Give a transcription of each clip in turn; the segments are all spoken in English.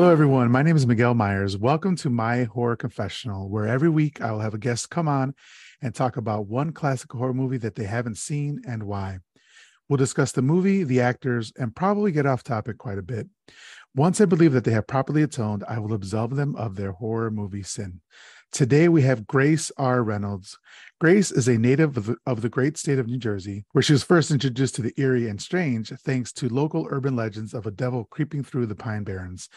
Hello, everyone. My name is Miguel Myers. Welcome to my horror confessional, where every week I will have a guest come on and talk about one classic horror movie that they haven't seen and why. We'll discuss the movie, the actors, and probably get off topic quite a bit. Once I believe that they have properly atoned, I will absolve them of their horror movie sin. Today we have Grace R. Reynolds. Grace is a native of the, of the great state of New Jersey, where she was first introduced to the eerie and strange thanks to local urban legends of a devil creeping through the Pine Barrens.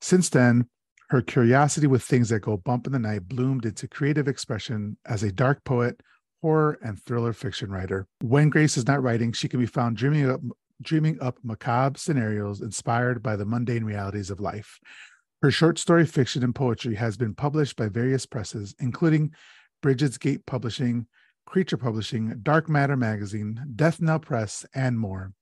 Since then, her curiosity with things that go bump in the night bloomed into creative expression as a dark poet, horror, and thriller fiction writer. When Grace is not writing, she can be found dreaming up, dreaming up macabre scenarios inspired by the mundane realities of life. Her short story fiction and poetry has been published by various presses, including Brigids Gate Publishing, Creature Publishing, Dark Matter Magazine, Death Knell Press, and more.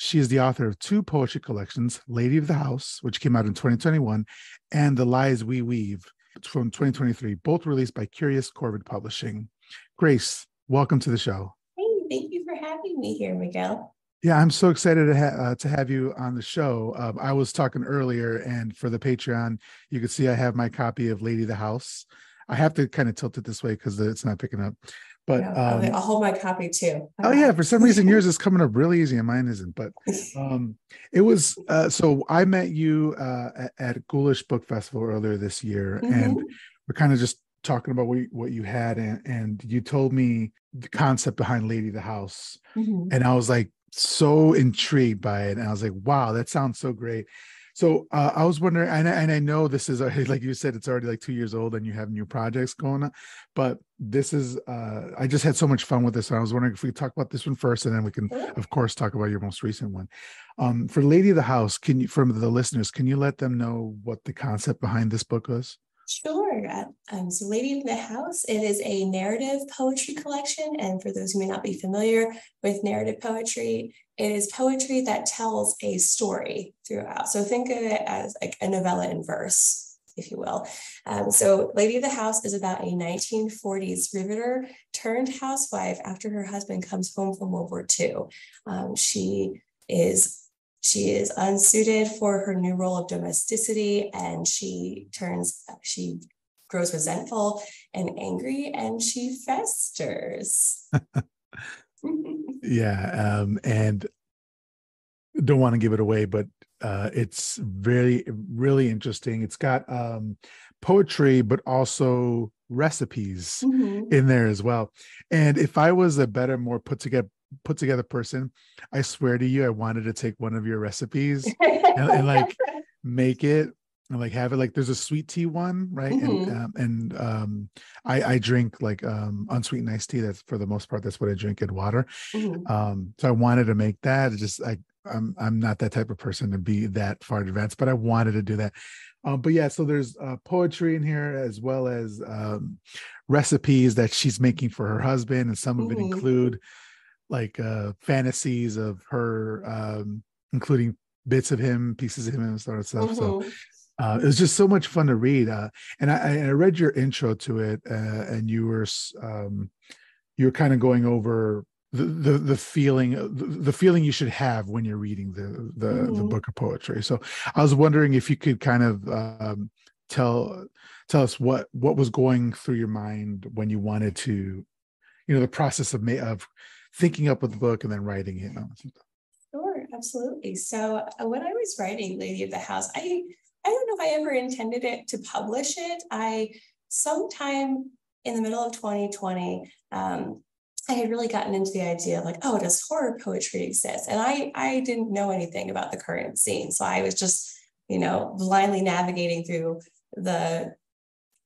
She is the author of two poetry collections, Lady of the House, which came out in 2021, and The Lies We Weave from 2023, both released by Curious Corvid Publishing. Grace, welcome to the show. Hey, thank you for having me here, Miguel. Yeah, I'm so excited to, ha- uh, to have you on the show. Um, I was talking earlier, and for the Patreon, you can see I have my copy of Lady of the House. I have to kind of tilt it this way because it's not picking up. But No, um, I'll, I'll hold my copy too. Oh yeah, for some reason yours is coming up really easy and mine isn't. But um it was uh so I met you uh at, Ghoulish Book Festival earlier this year and Mhm. we're kind of just talking about what you, what you had and, and you told me the concept behind Lady of the House Mhm. and I was like so intrigued by it and I was like wow that sounds so great. So uh, I was wondering, and I, and I know this is already, like you said, it's already like two years old, and you have new projects going on. But this is, uh, I just had so much fun with this. And I was wondering if we could talk about this one first, and then we can, of course, talk about your most recent one. Um, for Lady of the House, can you, from the listeners, can you let them know what the concept behind this book was? Sure. Uh, Um, so, Lady of the House, it is a narrative poetry collection. And for those who may not be familiar with narrative poetry, it is poetry that tells a story throughout. So, think of it as like a novella in verse, if you will. Um, so, Lady of the House is about a 1940s riveter turned housewife after her husband comes home from World War II. Um, she is she is unsuited for her new role of domesticity and she turns she grows resentful and angry and she festers Yeah, um, and don't want to give it away, but uh, it's very, really interesting. It's got um, poetry, but also recipes Mhm. in there as well. And if I was a better, more put together put together person, I swear to you, I wanted to take one of your recipes, and, and, like make it and like have it like there's a sweet tea one, right? And Mhm. um, and um, I I drink like um unsweetened iced tea. That's for the most part that's what I drink in water. Mhm. Um, so I wanted to make that. It just I I'm I'm not that type of person to be that far advanced, but I wanted to do that. Um, but yeah, so there's uh, poetry in here as well as um, recipes that she's making for her husband, and some of it Mhm. include like uh, fantasies of her, um, including bits of him, pieces of him, and sort of stuff. So Mhm. Uh, it was just so much fun to read. Uh, and I, I read your intro to it, uh, and you were um, you were kind of going over the the, the feeling the, the feeling you should have when you're reading the the, the Mhm. book of poetry. So I was wondering if you could kind of um, tell tell us what what was going through your mind when you wanted to, you know, the process of of thinking up with the book and then writing it. Sure, absolutely. So uh, when I was writing Lady of the House, I I don't know if I ever intended it to publish it. I sometime in the middle of 2020, um, I had really gotten into the idea of like, oh, does horror poetry exist? And I I didn't know anything about the current scene, so I was just you know blindly navigating through the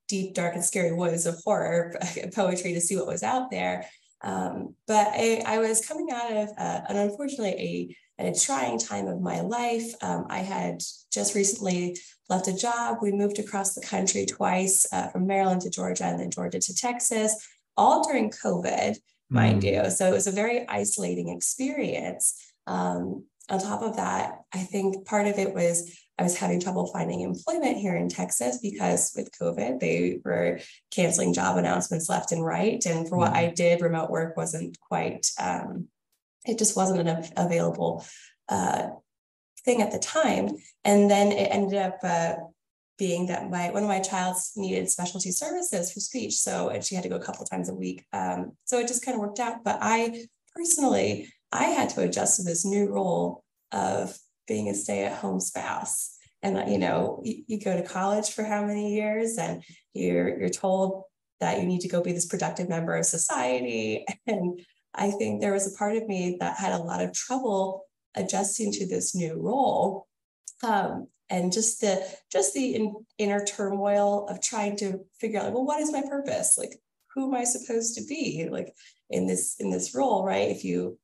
deep, dark, and scary woods of horror poetry to see what was out there. Um, but I, I was coming out of uh, an unfortunately a, a trying time of my life. Um, I had just recently left a job. We moved across the country twice uh, from Maryland to Georgia and then Georgia to Texas, all during COVID, mind Mm. you. So it was a very isolating experience. Um, on top of that, I think part of it was I was having trouble finding employment here in Texas because with COVID, they were canceling job announcements left and right. And for what I did, remote work wasn't quite, um, it just wasn't an available uh, thing at the time. And then it ended up uh, being that my one of my child's needed specialty services for speech. So and she had to go a couple times a week. Um, so it just kind of worked out. But I personally, I had to adjust to this new role of being a stay-at-home spouse. And you know, you, you go to college for how many years, and you're you're told that you need to go be this productive member of society. And I think there was a part of me that had a lot of trouble adjusting to this new role. Um, and just the just the in, inner turmoil of trying to figure out like, well, what is my purpose? Like, who am I supposed to be? Like in this in this role, right? If you,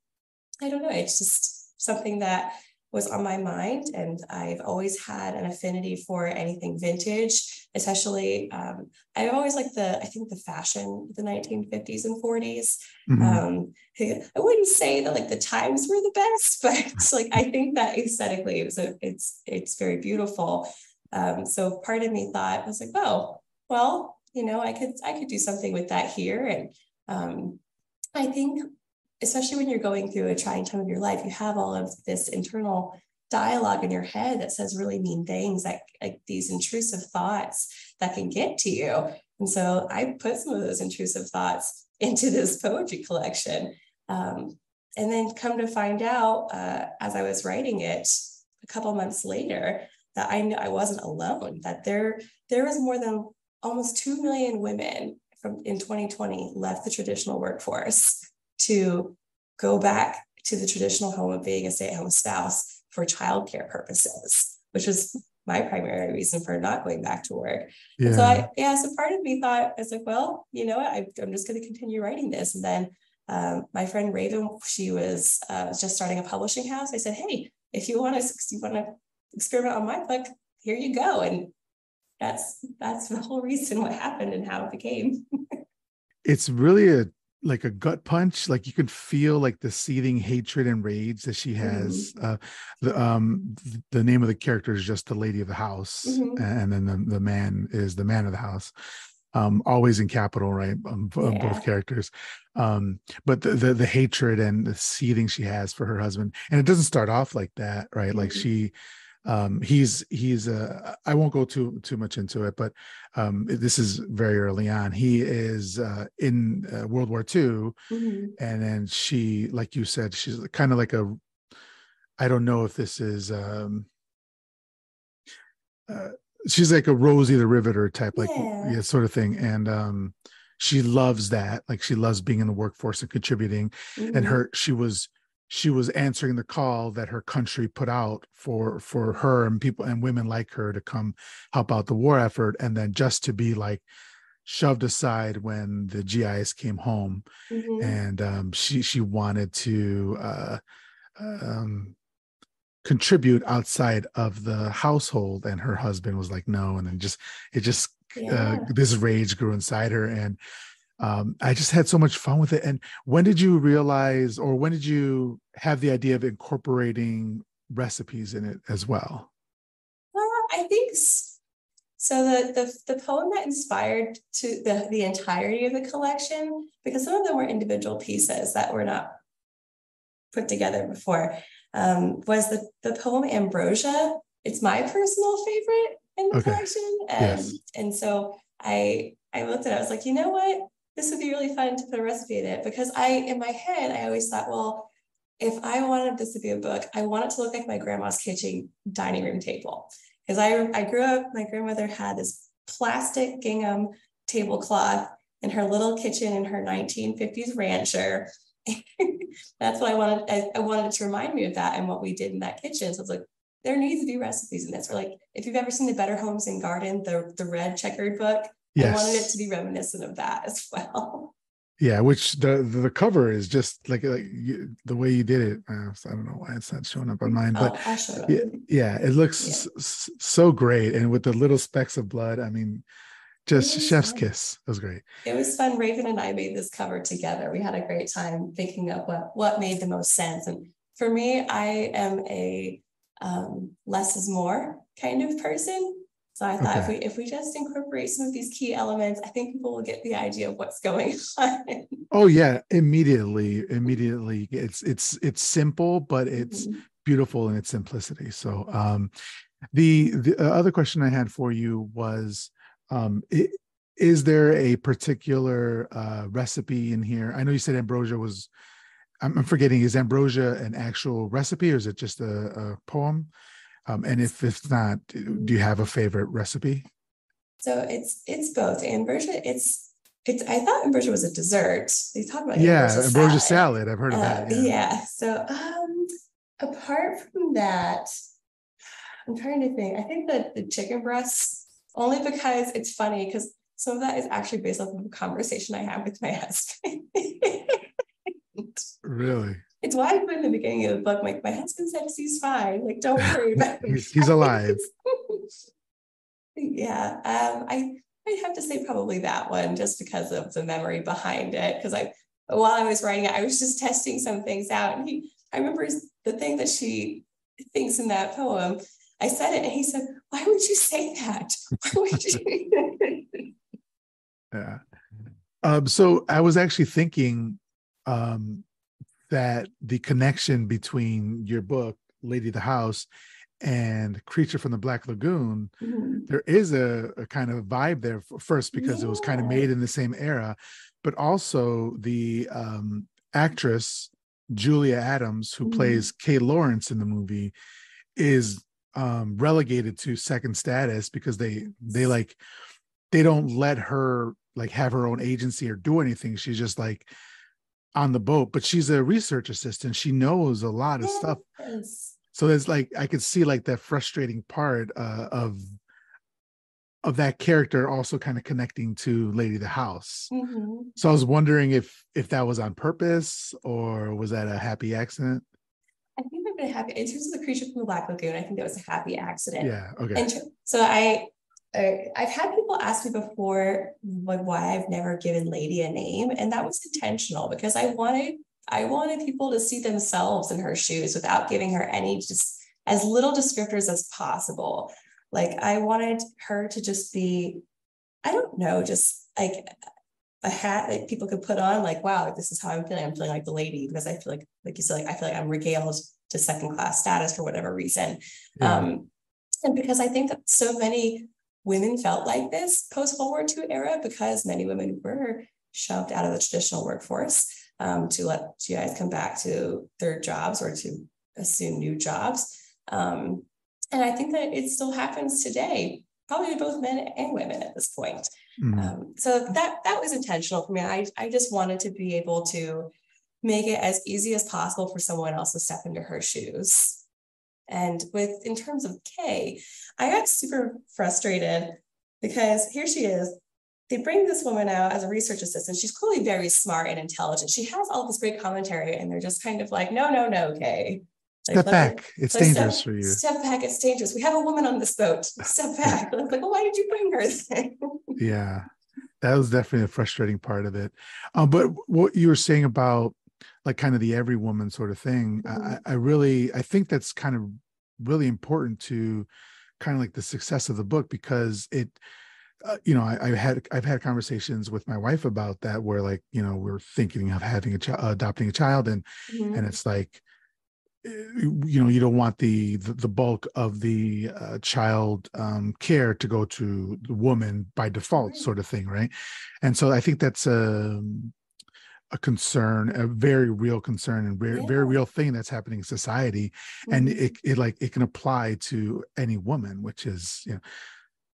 I don't know, it's just something that was on my mind. And I've always had an affinity for anything vintage, especially um, I've always liked the, I think the fashion the 1950s and 40s. Mm-hmm. Um, I wouldn't say that like the times were the best, but like I think that aesthetically it was a, it's it's very beautiful. Um, so part of me thought I was like, oh, well, you know, I could I could do something with that here. And um, I think especially when you're going through a trying time of your life, you have all of this internal dialogue in your head that says really mean things, like, like these intrusive thoughts that can get to you. And so I put some of those intrusive thoughts into this poetry collection. Um, and then come to find out uh, as I was writing it a couple months later that I knew I wasn't alone, that there, there was more than almost 2 million women from in 2020 left the traditional workforce to go back to the traditional home of being a stay-at-home spouse for childcare purposes, which was my primary reason for not going back to work. Yeah. so I, yeah, so part of me thought, I was like, well, you know what, I, am just going to continue writing this. And then um, my friend Raven, she was uh, just starting a publishing house. I said, hey, if you want to, you want to experiment on my book, here you go. And that's that's the whole reason what happened and how it became. it's really a like a gut punch like you can feel like the seething hatred and rage that she has mm-hmm. uh the um the name of the character is just the lady of the house mm-hmm. and then the, the man is the man of the house um always in capital right um, yeah. both characters um but the, the, the hatred and the seething she has for her husband and it doesn't start off like that right mm-hmm. like she um, he's he's uh, I won't go too too much into it, but um, this is very early on. He is uh, in uh, World War II, mm-hmm. and then she, like you said, she's kind of like a. I don't know if this is. Um, uh, she's like a Rosie the Riveter type, like yeah. yeah, sort of thing, and um, she loves that. Like she loves being in the workforce and contributing, mm-hmm. and her she was she was answering the call that her country put out for for her and people and women like her to come help out the war effort and then just to be like shoved aside when the GIs came home mm-hmm. and um, she she wanted to uh, um, contribute outside of the household and her husband was like no and then just it just uh, yeah. uh, this rage grew inside her and um, I just had so much fun with it. And when did you realize, or when did you have the idea of incorporating recipes in it as well? Well, I think so. The the, the poem that inspired to the the entirety of the collection, because some of them were individual pieces that were not put together before, um, was the the poem Ambrosia. It's my personal favorite in the okay. collection, and yes. and so I I looked at it. I was like, you know what? This would be really fun to put a recipe in it because I, in my head, I always thought, well, if I wanted this to be a book, I want it to look like my grandma's kitchen dining room table. Because I, I grew up, my grandmother had this plastic gingham tablecloth in her little kitchen in her 1950s rancher. That's what I wanted. I, I, wanted it to remind me of that and what we did in that kitchen. So it's like, there needs to be recipes in this. Or like, if you've ever seen the Better Homes and Garden, the, the red checkered book, Yes. I wanted it to be reminiscent of that as well. Yeah, which the the cover is just like, like you, the way you did it. Uh, I don't know why it's not showing up on mine, but oh, yeah, yeah, it looks yeah. S- so great, and with the little specks of blood. I mean, just chef's fun. kiss. It was great. It was fun. Raven and I made this cover together. We had a great time thinking of what what made the most sense. And for me, I am a um, less is more kind of person. So I thought okay. if we if we just incorporate some of these key elements, I think people will get the idea of what's going on. Oh yeah, immediately, immediately. It's it's it's simple, but it's mm-hmm. beautiful in its simplicity. So um, the the other question I had for you was, um, it, is there a particular uh, recipe in here? I know you said ambrosia was. I'm, forgetting. Is ambrosia an actual recipe, or is it just a, a poem? Um, and if it's not, do you have a favorite recipe? So it's it's both ambrosia. It's it's. I thought ambrosia was a dessert. They talk about yeah, ambrosia, ambrosia salad. salad. I've heard of uh, that. Yeah. yeah. So um, apart from that, I'm trying to think. I think that the chicken breasts only because it's funny because some of that is actually based off of a conversation I had with my husband. really? It's why I put in the beginning of the book, like my husband says he's fine. Like, don't worry about he's, he's alive. yeah. Um, I I'd have to say probably that one just because of the memory behind it. Because I while I was writing it, I was just testing some things out. And he I remember the thing that she thinks in that poem. I said it and he said, Why would you say that? Why would you Yeah. Um, so I was actually thinking um, that the connection between your book, Lady of the House, and Creature from the Black Lagoon, mm-hmm. there is a, a, kind of vibe there first because yeah. it was kind of made in the same era, but also the um, actress Julia Adams, who mm-hmm. plays Kay Lawrence in the movie, is um, relegated to second status because they they like they don't let her like have her own agency or do anything. She's just like on the boat, but she's a research assistant. She knows a lot of yes. stuff. So there's like I could see like that frustrating part uh, of of that character also kind of connecting to Lady the House. Mm-hmm. So I was wondering if if that was on purpose or was that a happy accident? I think I've been happy in terms of the creature from the Black Lagoon. I think that was a happy accident. Yeah. Okay. And so I I've had people ask me before like why I've never given Lady a name, and that was intentional because I wanted I wanted people to see themselves in her shoes without giving her any just as little descriptors as possible. Like I wanted her to just be, I don't know, just like a hat that people could put on, like, wow, this is how I'm feeling. I'm feeling like the lady because I feel like, like you said, like I feel like I'm regaled to second class status for whatever reason. Yeah. Um, and because I think that so many women felt like this post World War II era because many women were shoved out of the traditional workforce um, to let guys come back to their jobs or to assume new jobs. Um, and I think that it still happens today, probably to both men and women at this point. Mm-hmm. Um, so that that was intentional for me. I, I just wanted to be able to make it as easy as possible for someone else to step into her shoes. And with in terms of Kay, I got super frustrated because here she is. They bring this woman out as a research assistant. She's clearly very smart and intelligent. She has all this great commentary, and they're just kind of like, no, no, no, Kay. Like, step back. it's dangerous step, for you. Step back. It's dangerous. We have a woman on this boat. Step back. like, well, why did you bring her yeah, that was definitely a frustrating part of it. Um, but what you were saying about like kind of the every woman sort of thing, mm-hmm. I, I really, I think that's kind of really important to kind of like the success of the book because it uh, you know I, have had i've had conversations with my wife about that where like you know we're thinking of having a child adopting a child and mm-hmm. and it's like eh, you know you don't want the the, the bulk of the uh, child um, care to go to the woman by default right. sort of thing right and so i think that's a um, a concern, a very real concern and very, yeah. very real thing that's happening in society. Mm-hmm. And it, it like it can apply to any woman, which is, you know,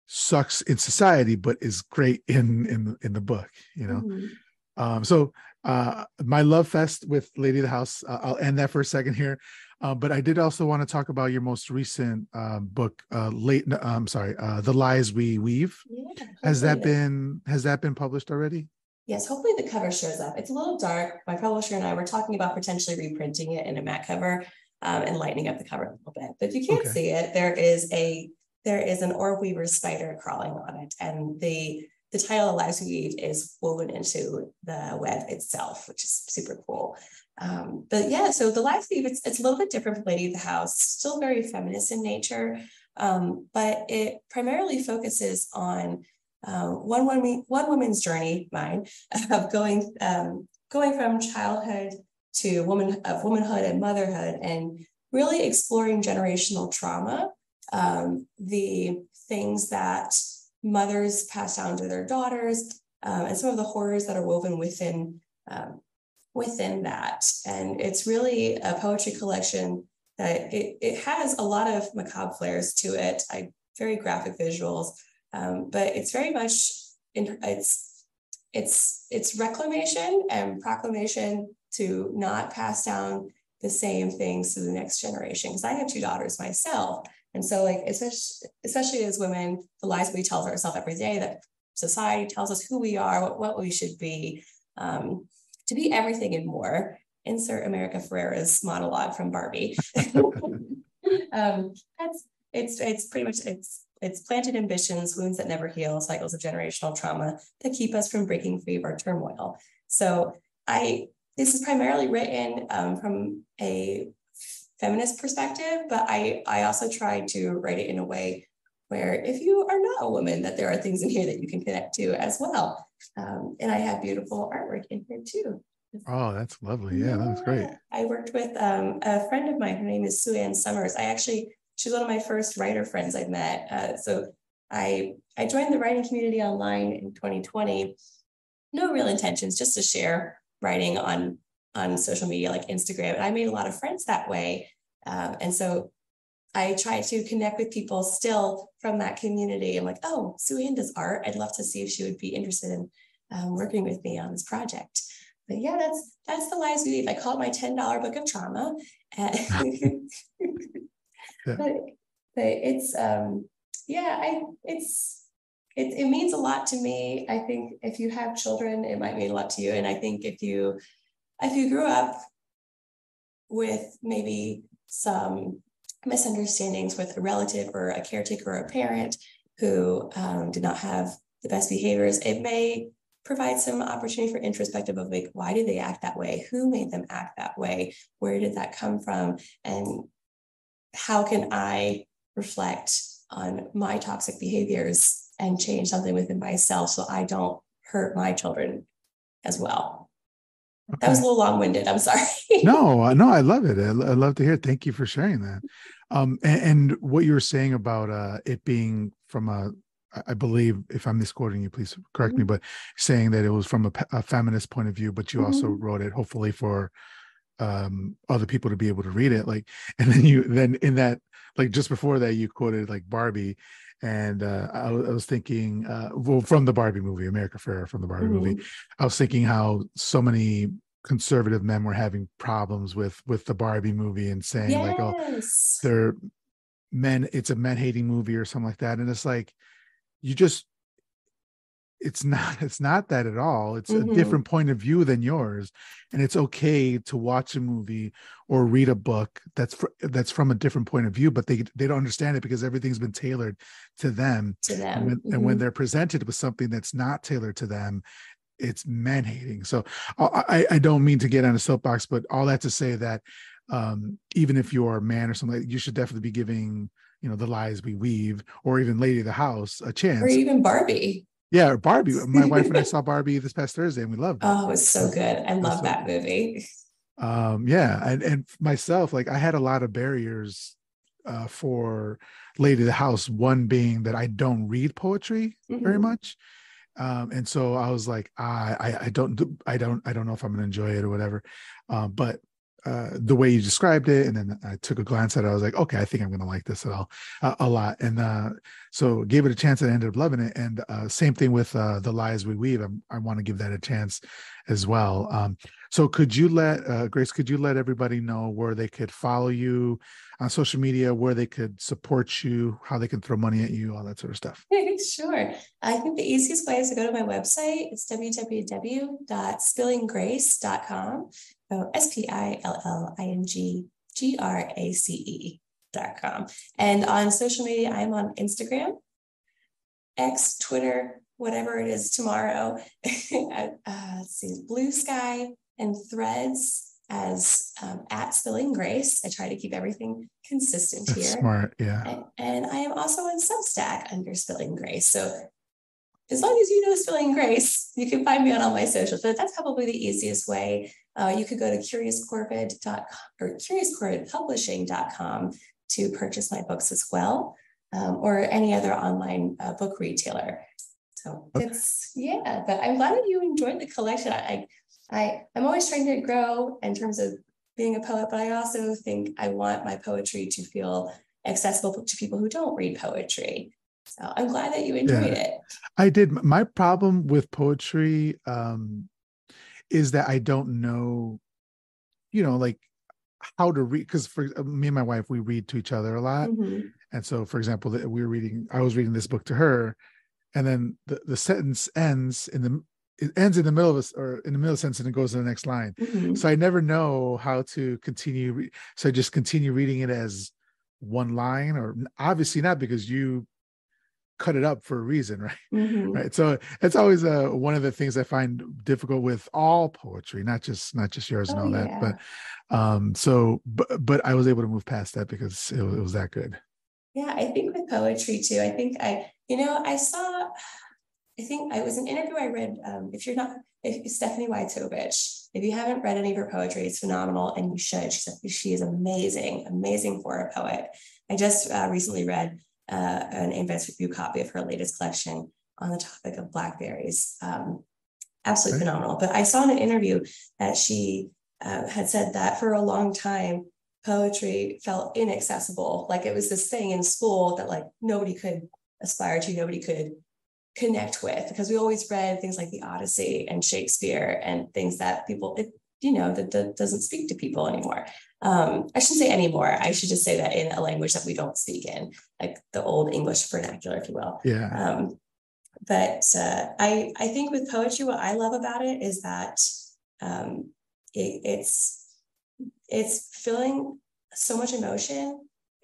sucks in society, but is great in in in the book, you know. Mm-hmm. Um, so uh my love fest with Lady of the House, uh, I'll end that for a second here. Uh, but I did also want to talk about your most recent um, book, uh, late. I'm sorry, uh, "The Lies We Weave." Yeah, has that been has that been published already? Yes, hopefully the cover shows up. It's a little dark. My publisher and I were talking about potentially reprinting it in a matte cover um, and lightening up the cover a little bit. But if you can't okay. see it, there is a there is an orb weaver spider crawling on it, and the the title "Lies We Weave" is woven into the web itself, which is super cool. Um, but yeah, so the Lies Weave it's, it's a little bit different from Lady of the House, still very feminist in nature, um, but it primarily focuses on um, one, one, one woman's journey, mine, of going um, going from childhood to woman of womanhood and motherhood, and really exploring generational trauma, um, the things that mothers pass down to their daughters, um, and some of the horrors that are woven within um, within that. And it's really a poetry collection that it, it has a lot of macabre flares to it. I very graphic visuals, um, but it's very much in, it's it's it's reclamation and proclamation to not pass down the same things to the next generation. Because I have two daughters myself, and so like especially especially as women, the lies we tell ourselves every day that society tells us who we are, what, what we should be, um, to be everything and more. Insert America Ferrera's monologue from Barbie. um, that's it's it's pretty much it's it's planted ambitions, wounds that never heal, cycles of generational trauma that keep us from breaking free of our turmoil. So I this is primarily written um, from a feminist perspective, but I I also try to write it in a way where if you are not a woman, that there are things in here that you can connect to as well. Um, and I have beautiful artwork in here too. Oh, that's lovely. Yeah, that was great. I worked with um, a friend of mine. Her name is Sue Ann Summers. I actually she's one of my first writer friends I've met. Uh, so I I joined the writing community online in 2020. No real intentions, just to share writing on on social media like Instagram. And I made a lot of friends that way. Um, and so I try to connect with people still from that community. I'm like, oh, Sue Ann does art. I'd love to see if she would be interested in um, working with me on this project. But yeah, that's that's the lies we weave. I call it my $10 book of trauma. but, but it's um yeah i it's it, it means a lot to me. I think if you have children it might mean a lot to you. And i think if you if you grew up with maybe some misunderstandings with a relative or a caretaker or a parent who um, did not have the best behaviors it may provide some opportunity for introspective of like why did they act that way? Who made them act that way? Where did that come from? And how can I reflect on my toxic behaviors and change something within myself so I don't hurt my children as well? Okay. That was a little long winded. I'm sorry. no, no, I love it. I, I, love to hear. It. Thank you for sharing that. Um, and, and what you were saying about uh, it being from a I believe, if I'm misquoting you, please correct mm-hmm. me, but saying that it was from a, a, feminist point of view, but you mm-hmm. also wrote it hopefully for um other people to be able to read it like and then you then in that like just before that you quoted like barbie and uh i, I was thinking uh well from the barbie movie america ferrera from the barbie mm-hmm. movie i was thinking how so many conservative men were having problems with with the barbie movie and saying yes. like oh they're men it's a men hating movie or something like that and it's like you just it's not it's not that at all it's mm-hmm. a different point of view than yours and it's okay to watch a movie or read a book that's fr- that's from a different point of view but they they don't understand it because everything's been tailored to them, to them. And, when, mm-hmm. and when they're presented with something that's not tailored to them it's man hating so I, I don't mean to get on a soapbox but all that to say that um, even if you're a man or something you should definitely be giving you know the lies we weave or even lady of the house a chance or even barbie yeah, Barbie. My wife and I saw Barbie this past Thursday, and we loved it. Oh, it was so good. I love that movie. Um, yeah, and and myself, like I had a lot of barriers uh, for Lady of the House. One being that I don't read poetry mm-hmm. very much, um, and so I was like, I, I, I don't do, I don't I don't know if I'm gonna enjoy it or whatever. Um, but uh, the way you described it, and then I took a glance at it. I was like, okay, I think I'm going to like this at all uh, a lot. And uh, so gave it a chance, and I ended up loving it. And uh, same thing with uh, the lies we weave. I'm, i want to give that a chance as well. Um, so could you let uh, Grace? Could you let everybody know where they could follow you on social media, where they could support you, how they can throw money at you, all that sort of stuff? sure. I think the easiest way is to go to my website. It's www.spillinggrace.com. So S P I L L I N G G R A C E dot com. And on social media, I'm on Instagram, X, Twitter, whatever it is tomorrow. uh, let's see, Bluesky and Threads as um, at Spilling Grace. I try to keep everything consistent That's here. Smart, yeah. And, and, I am also on Substack under Spilling Grace. So as long as you know Spilling Grace, you can find me on all my socials. But that's probably the easiest way uh, you could go to curiouscorvid.com or curiouscorvidpublishing.com to purchase my books as well, um, or any other online uh, book retailer. So okay. it's yeah, but I'm glad that you enjoyed the collection. I, I I'm always trying to grow in terms of being a poet, but I also think I want my poetry to feel accessible to people who don't read poetry. So I'm glad that you enjoyed yeah, it. I did. My problem with poetry um, is that I don't know, you know, like how to read. Because for uh, me and my wife, we read to each other a lot. Mm-hmm. And so, for example, we were reading, I was reading this book to her, and then the, the sentence ends in the it ends in the middle of a, or in the middle of a sentence and it goes to the next line. Mm-hmm. So I never know how to continue. Re- so I just continue reading it as one line, or obviously not because you cut it up for a reason, right? Mm-hmm. Right. So it's always uh, one of the things I find difficult with all poetry, not just not just yours oh, and all yeah. that. But um, so but but I was able to move past that because it, it was that good. Yeah, I think with poetry too. I think I, you know, I saw. I think it was an interview I read. Um, if you're not, if Stephanie Wytovich, if you haven't read any of her poetry, it's phenomenal, and you should. She's she is amazing, amazing for a poet. I just uh, recently read uh, an advanced review copy of her latest collection on the topic of blackberries. Um, absolutely phenomenal. But I saw in an interview that she uh, had said that for a long time, poetry felt inaccessible. Like it was this thing in school that like nobody could aspire to, nobody could connect with because we always read things like the Odyssey and Shakespeare and things that people, it, you know, that, that doesn't speak to people anymore um, I shouldn't say anymore. I should just say that in a language that we don't speak in, like the old English vernacular, if you will. Yeah. Um, but uh, I I think with poetry, what I love about it is that um, it, it's it's feeling so much emotion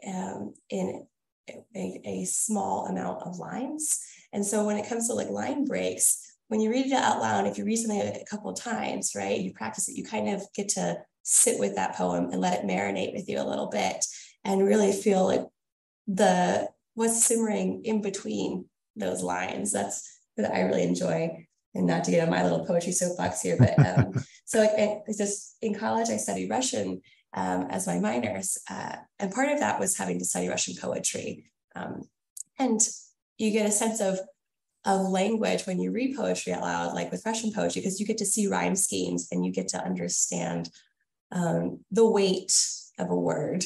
um, in a, a small amount of lines. And so when it comes to like line breaks, when you read it out loud, if you read something a couple of times, right, you practice it, you kind of get to sit with that poem and let it marinate with you a little bit and really feel like the what's simmering in between those lines. That's that I really enjoy. And not to get on my little poetry soapbox here, but um, so it, it's just in college I studied Russian um, as my minors, uh, and part of that was having to study Russian poetry. Um, and you get a sense of of language when you read poetry out loud, like with Russian poetry, because you get to see rhyme schemes and you get to understand um, the weight of a word.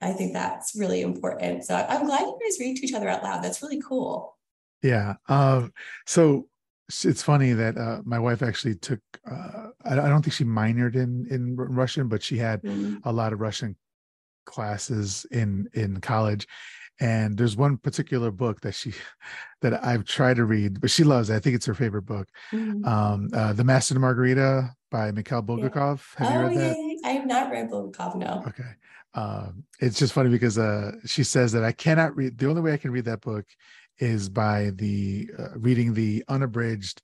I think that's really important. So I'm glad you guys read to each other out loud. That's really cool. Yeah. Um, so it's funny that uh, my wife actually took. Uh, I don't think she minored in in Russian, but she had mm-hmm. a lot of Russian classes in in college. And there's one particular book that she that I've tried to read, but she loves it. I think it's her favorite book. Mm-hmm. Um, uh, the Master and Margarita by Mikhail Bulgakov. Yeah. Have oh, you read that? Yeah, I have not read Bulgakov, no. Okay. Um, it's just funny because uh, she says that I cannot read, the only way I can read that book is by the uh, reading the unabridged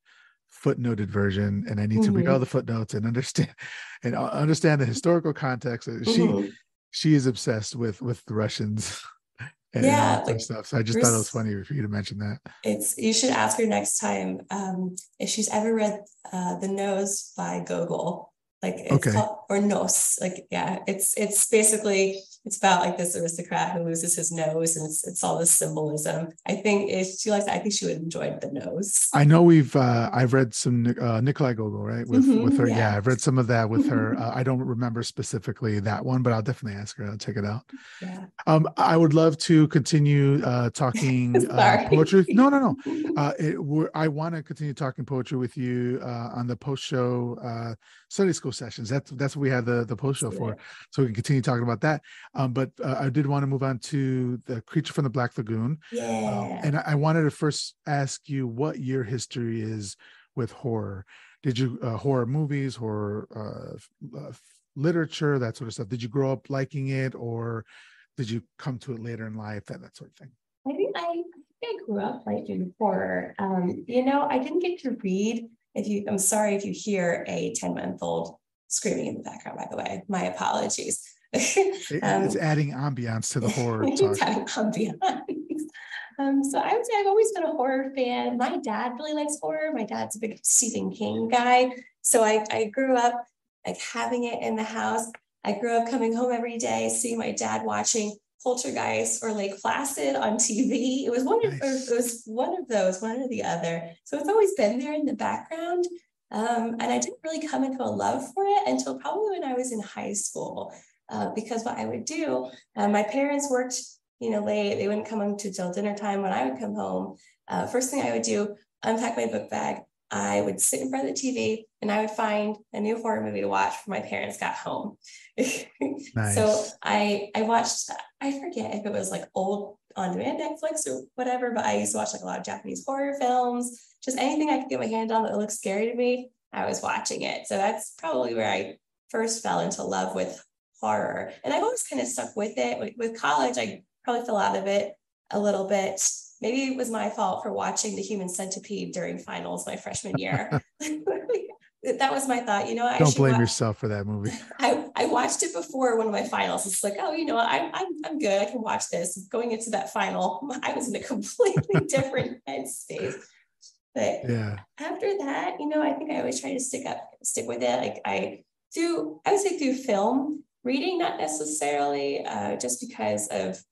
footnoted version and i need mm-hmm. to read all mm-hmm. the footnotes and understand and uh, understand the historical context mm-hmm. she she is obsessed with with the russians and yeah, like, stuff. So I just thought it was funny for you to mention that. It's you should ask her next time um, if she's ever read uh, The Nose by Gogol like it's okay. called, or nos like yeah it's it's basically it's about like this aristocrat who loses his nose and it's, it's all this symbolism. I think if she likes i think she would enjoy the nose. I know we've uh i've read some uh nikolai gogol right? With mm-hmm, with her yeah. yeah. i've read some of that with her. Uh, i don't remember specifically that one but i'll definitely ask her i'll check it out. Yeah. Um i would love to continue uh talking uh, poetry no no no. Uh it, i want to continue talking poetry with you uh on the post show uh sunday school sessions. That's that's what we have the the post show for, so we can continue talking about that. Um, but uh, I did want to move on to the creature from the Black Lagoon. Yeah. Um, and I, I, wanted to first ask you what your history is with horror. Did you uh, horror movies, horror uh, uh literature, that sort of stuff? Did you grow up liking it, or did you come to it later in life? That that sort of thing. I think I, I grew up liking horror. Um, you know, I didn't get to read if you, I'm sorry if you hear a 10 month old screaming in the background, by the way, my apologies. um, it's adding ambiance to the horror. it's adding ambiance. Um, so I would say I've always been a horror fan. My dad really likes horror. My dad's a big Stephen King guy. So I, I grew up like having it in the house. I grew up coming home every day, seeing my dad watching Poltergeist or Lake Placid on TV. It was one of it was one of those, one or the other. So it's always been there in the background. Um, and I didn't really come into a love for it until probably when I was in high school. Uh, because what I would do, uh, my parents worked, you know, late. They wouldn't come home until dinner time. When I would come home, uh, first thing I would do, unpack my book bag. I would sit in front of the TV and I would find a new horror movie to watch when my parents got home. nice. So I I watched I forget if it was like old on demand Netflix or whatever, but I used to watch like a lot of Japanese horror films, just anything I could get my hand on that looked scary to me. I was watching it. So that's probably where I first fell into love with horror. And I've always kind of stuck with it. With, with college, I probably fell out of it a little bit maybe it was my fault for watching the human centipede during finals my freshman year. that was my thought. You know, I don't blame watch, yourself for that movie. I, I watched it before one of my finals. It's like, oh, you know, I, I'm I'm good. I can watch this. Going into that final, I was in a completely different headspace. But yeah, after that, you know, I think I always try to stick up, stick with it. Like I do, I would say through film reading, not necessarily uh, just because of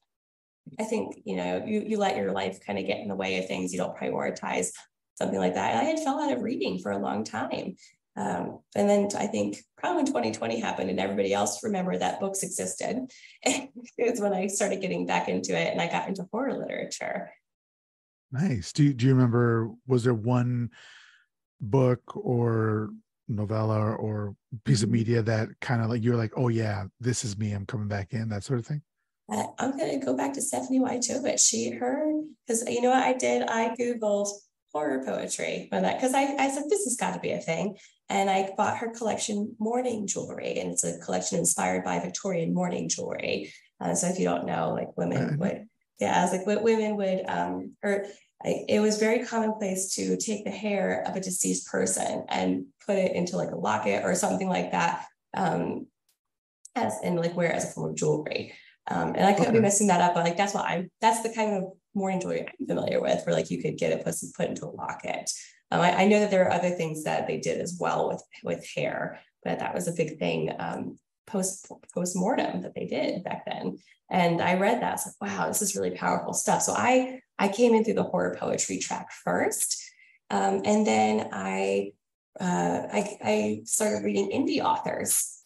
I think, you know, you, you let your life kind of get in the way of things. You don't prioritize something like that. I had fell out of reading for a long time. Um, and then I think probably when 2020 happened and everybody else remembered that books existed, it's when I started getting back into it and I got into horror literature. Nice. Do you, do you remember, was there one book or novella or piece of mm-hmm. media that kind of like, you're like, oh yeah, this is me, I'm coming back in, that sort of thing? I'm going to go back to Stephanie Wytovich. She, her, because you know what I did? I Googled horror poetry when that, because I, I said, this has got to be a thing. And I bought her collection, Mourning Jewelry, and it's a collection inspired by Victorian mourning jewelry. Uh, so if you don't know, like women would, yeah, I was like, what women would, um, or I, it was very commonplace to take the hair of a deceased person and put it into like a locket or something like that, um, as and like wear as a form of jewelry. Um, and I could okay. be messing that up, but like that's what I'm that's the kind of mourning jewelry I'm familiar with, where like you could get it put, put into a locket. Um, I, I, know that there are other things that they did as well with with hair, but that was a big thing um, post post mortem that they did back then. And I read that, I was like, wow, this is really powerful stuff. So I I came in through the horror poetry track first, um, and then I, uh, I I started reading indie authors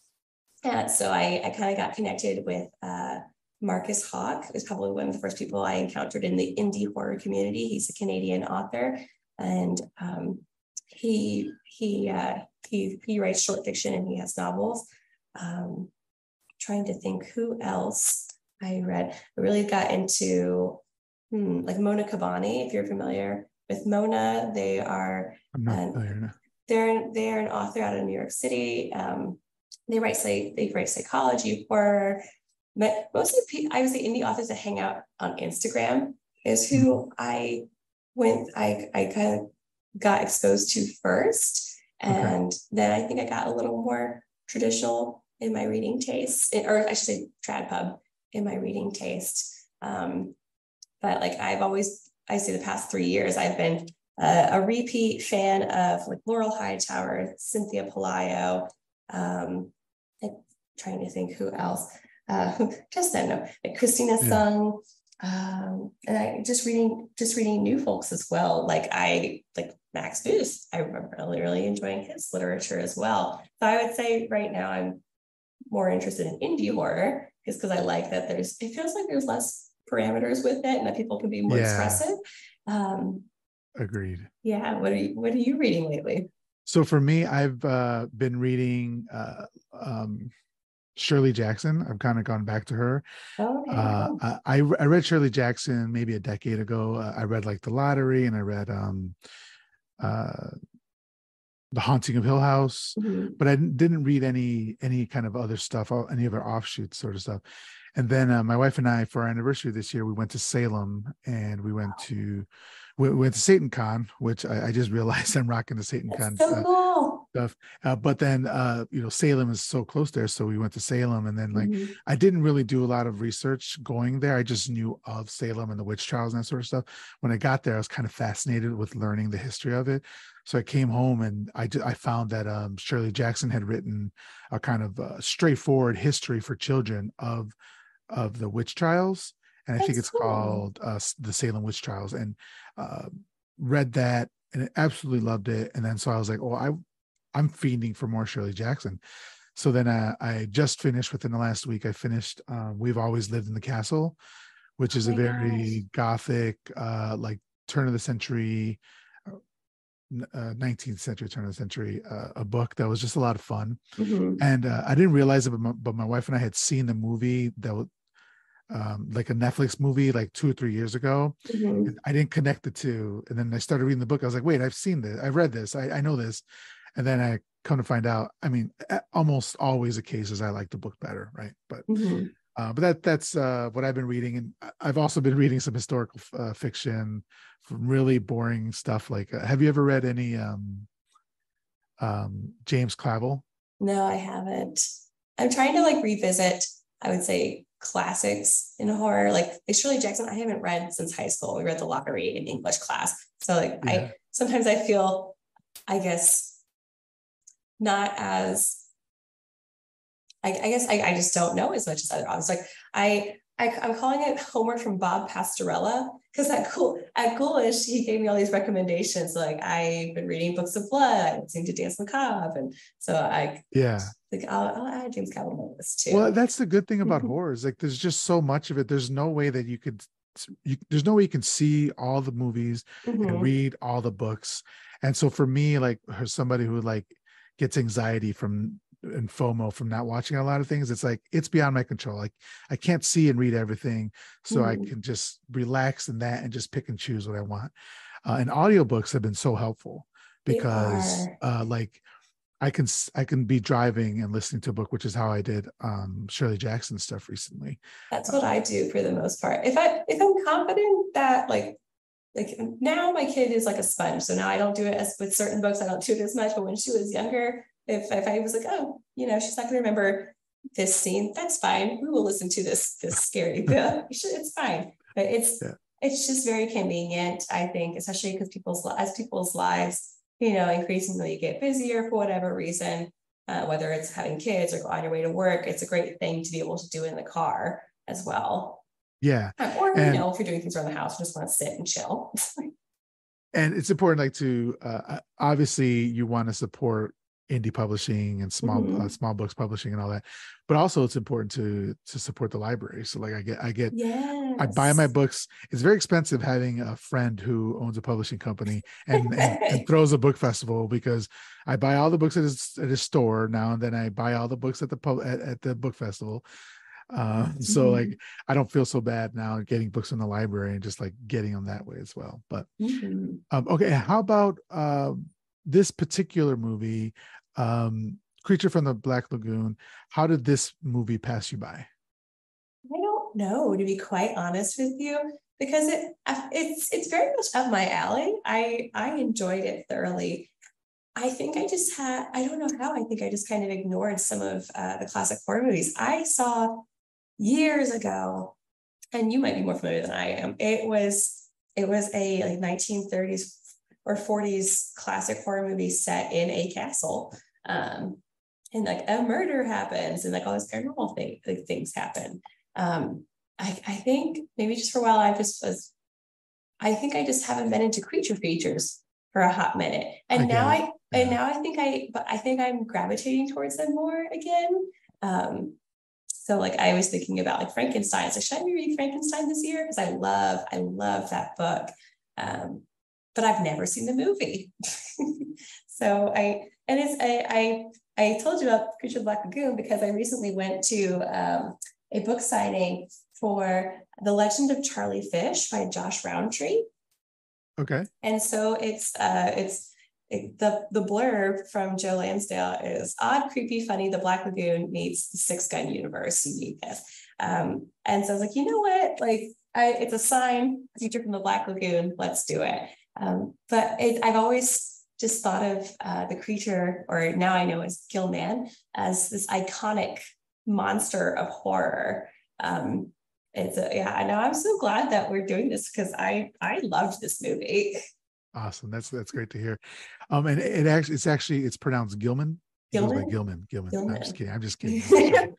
and so I, I kind of got connected with uh, Marcus Hawk, who's probably one of the first people I encountered in the indie horror community. He's a Canadian author, and um, he he uh, he he writes short fiction and he has novels. Um, trying to think who else I read. I really got into hmm, like Mona Kabani, if you're familiar with Mona. They are I'm not uh, familiar, they're they're an author out of New York City. Um, they write say they write psychology, horror. But mostly, I would say indie authors that hang out on Instagram is who mm-hmm. I went. I I kind of got exposed to first, and okay. then I think I got a little more traditional in my reading taste, or I should say trad pub in my reading taste. Um, but like I've always, I say the past three years, I've been uh, a repeat fan of like Laurel Hightower, Cynthia Pelayo, um, trying to think who else. Uh, just don't know, like Christina yeah. Sng. Um, and I just reading, just reading new folks as well. Like I like Max Booth. I remember really, really enjoying his literature as well. So I would say right now I'm more interested in indie horror just because I like that there's it feels like there's less parameters with it and that people can be more yeah. expressive. Um, Agreed. Yeah. What are you What are you reading lately? So for me, I've uh, been reading uh, um, Shirley Jackson. I've kind of gone back to her. Okay. Uh, I, I read Shirley Jackson maybe a decade ago. Uh, I read like The Lottery and I read um, uh, The Haunting of Hill House, mm-hmm. but I didn't read any any kind of other stuff, any other offshoots sort of stuff. And then uh, my wife and I, for our anniversary this year, we went to Salem and we went to we went to Satan Con, which I, I just realized I'm rocking the Satan Con so uh, cool. stuff. Uh, but then, uh, you know, Salem is so close there, so we went to Salem, and then like Mhm. I didn't really do a lot of research going there. I just knew of Salem and the witch trials and that sort of stuff. When I got there, I was kind of fascinated with learning the history of it. So I came home and I I found that um, Shirley Jackson had written a kind of uh, straightforward history for children of of the witch trials, and I think it's cool. called uh, the Salem witch trials. And uh, read that and absolutely loved it. And then so I was like, oh, I I'm fiending for more Shirley Jackson. So then uh, I just finished within the last week. I finished uh, "We've Always Lived in the Castle," which is Oh a very gothic, uh, like turn of the century, uh, uh, 19th century, turn of the century, uh, a book that was just a lot of fun. Mhm. And uh, I didn't realize it, but my, but my wife and I had seen the movie that um, like a Netflix movie like two or three years ago. Mhm. And I didn't connect the two. And then I started reading the book. I was like, wait, I've seen this. I've read this. I, I know this. And then I come to find out, I mean, almost always the case is I like the book better. Right. But, Mhm. uh, but that, that's uh, what I've been reading. And I've also been reading some historical uh, fiction from really boring stuff. Like, uh, have you ever read any um, um, James Clavell? No, I haven't. I'm trying to like revisit, I would say classics in horror. Like like Shirley Jackson, I haven't read since high school. We read The Lottery in English class. So like Yeah. I sometimes I feel, I guess, not as I, I guess I, I just don't know as much as other authors. Like I, I I'm calling it homework from Bob Pastorella because at cool at Ghoulish he gave me all these recommendations. Like I've been reading books of blood, I've listening to Danse Macabre, and so I Yeah. like I'll, I'll add James Cavill on the list too. Well, that's the good thing about horror is like there's just so much of it. There's no way that you could you, there's no way you can see all the movies and Mhm. read all the books. And so for me, like somebody who like gets anxiety from and FOMO from not watching a lot of things, it's like it's beyond my control. Like I can't see and read everything. So I Mhm. can just relax in that and just pick and choose what I want. Uh, and audiobooks have been so helpful because uh like I can I can be driving and listening to a book, which is how I did um Shirley Jackson stuff recently. That's what I do for the most part. If I if I'm confident that like like now my kid is like a sponge, so now I don't do it as with certain books. I don't do it as much. But when she was younger, if if I was like, oh, you know, she's not going to remember this scene, that's fine. We will listen to this this scary book. It's fine. But it's Yeah. it's just very convenient, I think, especially because people's as people's lives, you know, increasingly get busier for whatever reason. Uh, whether it's having kids or go on your way to work, it's a great thing to be able to do in the car as well. Yeah. Or, And- you know, if you're doing things around the house, you just want to sit and chill. And it's important like to uh obviously you want to support indie publishing and small uh, Mhm. small books publishing and all that. But also it's important to to support the library. So like I get I get yes. I buy my books. It's very expensive having a friend who owns a publishing company and, and, and throws a book festival because I buy all the books at his at his store now and then I buy all the books at the pub at, at the book festival. Uh, so Mhm. like I don't feel so bad now getting books in the library and just like getting them that way as well. But Mhm. um, okay, how about um, this particular movie, um, Creature from the Black Lagoon? How did this movie pass you by? I don't know, to be quite honest with you, because it it's it's very much up my alley. I I enjoyed it thoroughly. I think I just had I don't know how I think I just kind of ignored some of uh, the classic horror movies I saw years ago, and you might be more familiar than I am. It was it was a like 1930s or 40s classic horror movie set in a castle. Um, and like a murder happens and like all these paranormal thing, like, things happen um I, I think maybe just for a while I just was I think I just haven't been into creature features for a hot minute. And I now I it. and now I think I but I think I'm gravitating towards them more again. Um so like I was thinking about like Frankenstein. So should I be reading Frankenstein this year? Because I love, I love that book. Um, but I've never seen the movie. so I and it's I I I told you about Creature of the Black Lagoon because I recently went to um, a book signing for The Legend of Charlie Fish by Josh Rountree. Okay. And so it's uh it's it, the the blurb from Joe Lansdale is odd, creepy, funny. The Black Lagoon meets the Six Gun Universe. You need this. Um, and so I was like, you know what? Like I, it's a sign, creature from the Black Lagoon, let's do it. Um, but it, I've always just thought of uh, the creature, or now I know as Gillman, as this iconic monster of horror. Um, it's a, yeah, I know. I'm so glad that we're doing this because I I loved this movie. Awesome. That's that's great to hear. Um, and it actually it's actually it's pronounced Gilman. Gilman. Gilman. Gilman. Gilman. No, I'm just kidding. I'm just kidding.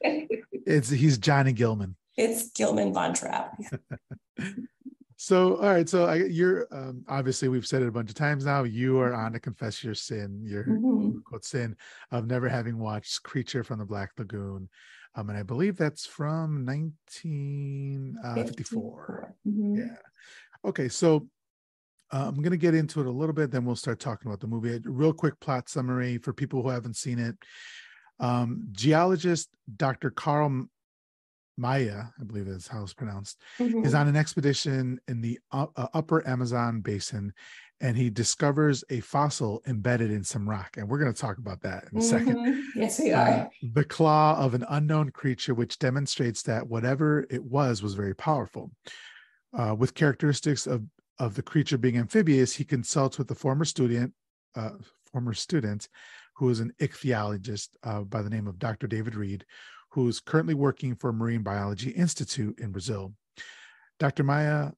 it's he's Johnny Gilman. it's Gilman Von Trapp. So, all right. So, I, you're um, obviously we've said it a bunch of times now. You are on to confess your sin, your Mhm. quote sin of never having watched Creature from the Black Lagoon, um, and I believe that's from 1954. Mhm. Yeah. Okay. So, uh, I'm gonna get into it a little bit, then we'll start talking about the movie. A real quick plot summary for people who haven't seen it. Um, geologist Dr. Carl Maia, I believe is how it's pronounced Mhm. is on an expedition in the uh, upper Amazon basin and he discovers a fossil embedded in some rock. And we're going to talk about that in a second. Mhm. Yes, we Uh, are. the claw of an unknown creature, which demonstrates that whatever it was was very powerful. Uh, with characteristics of, of the creature being amphibious, he consults with a former student, uh, former student, who is an ichthyologist uh, by the name of Dr. David Reed, who is currently working for Marine Biology Institute in Brazil. Dr. Maia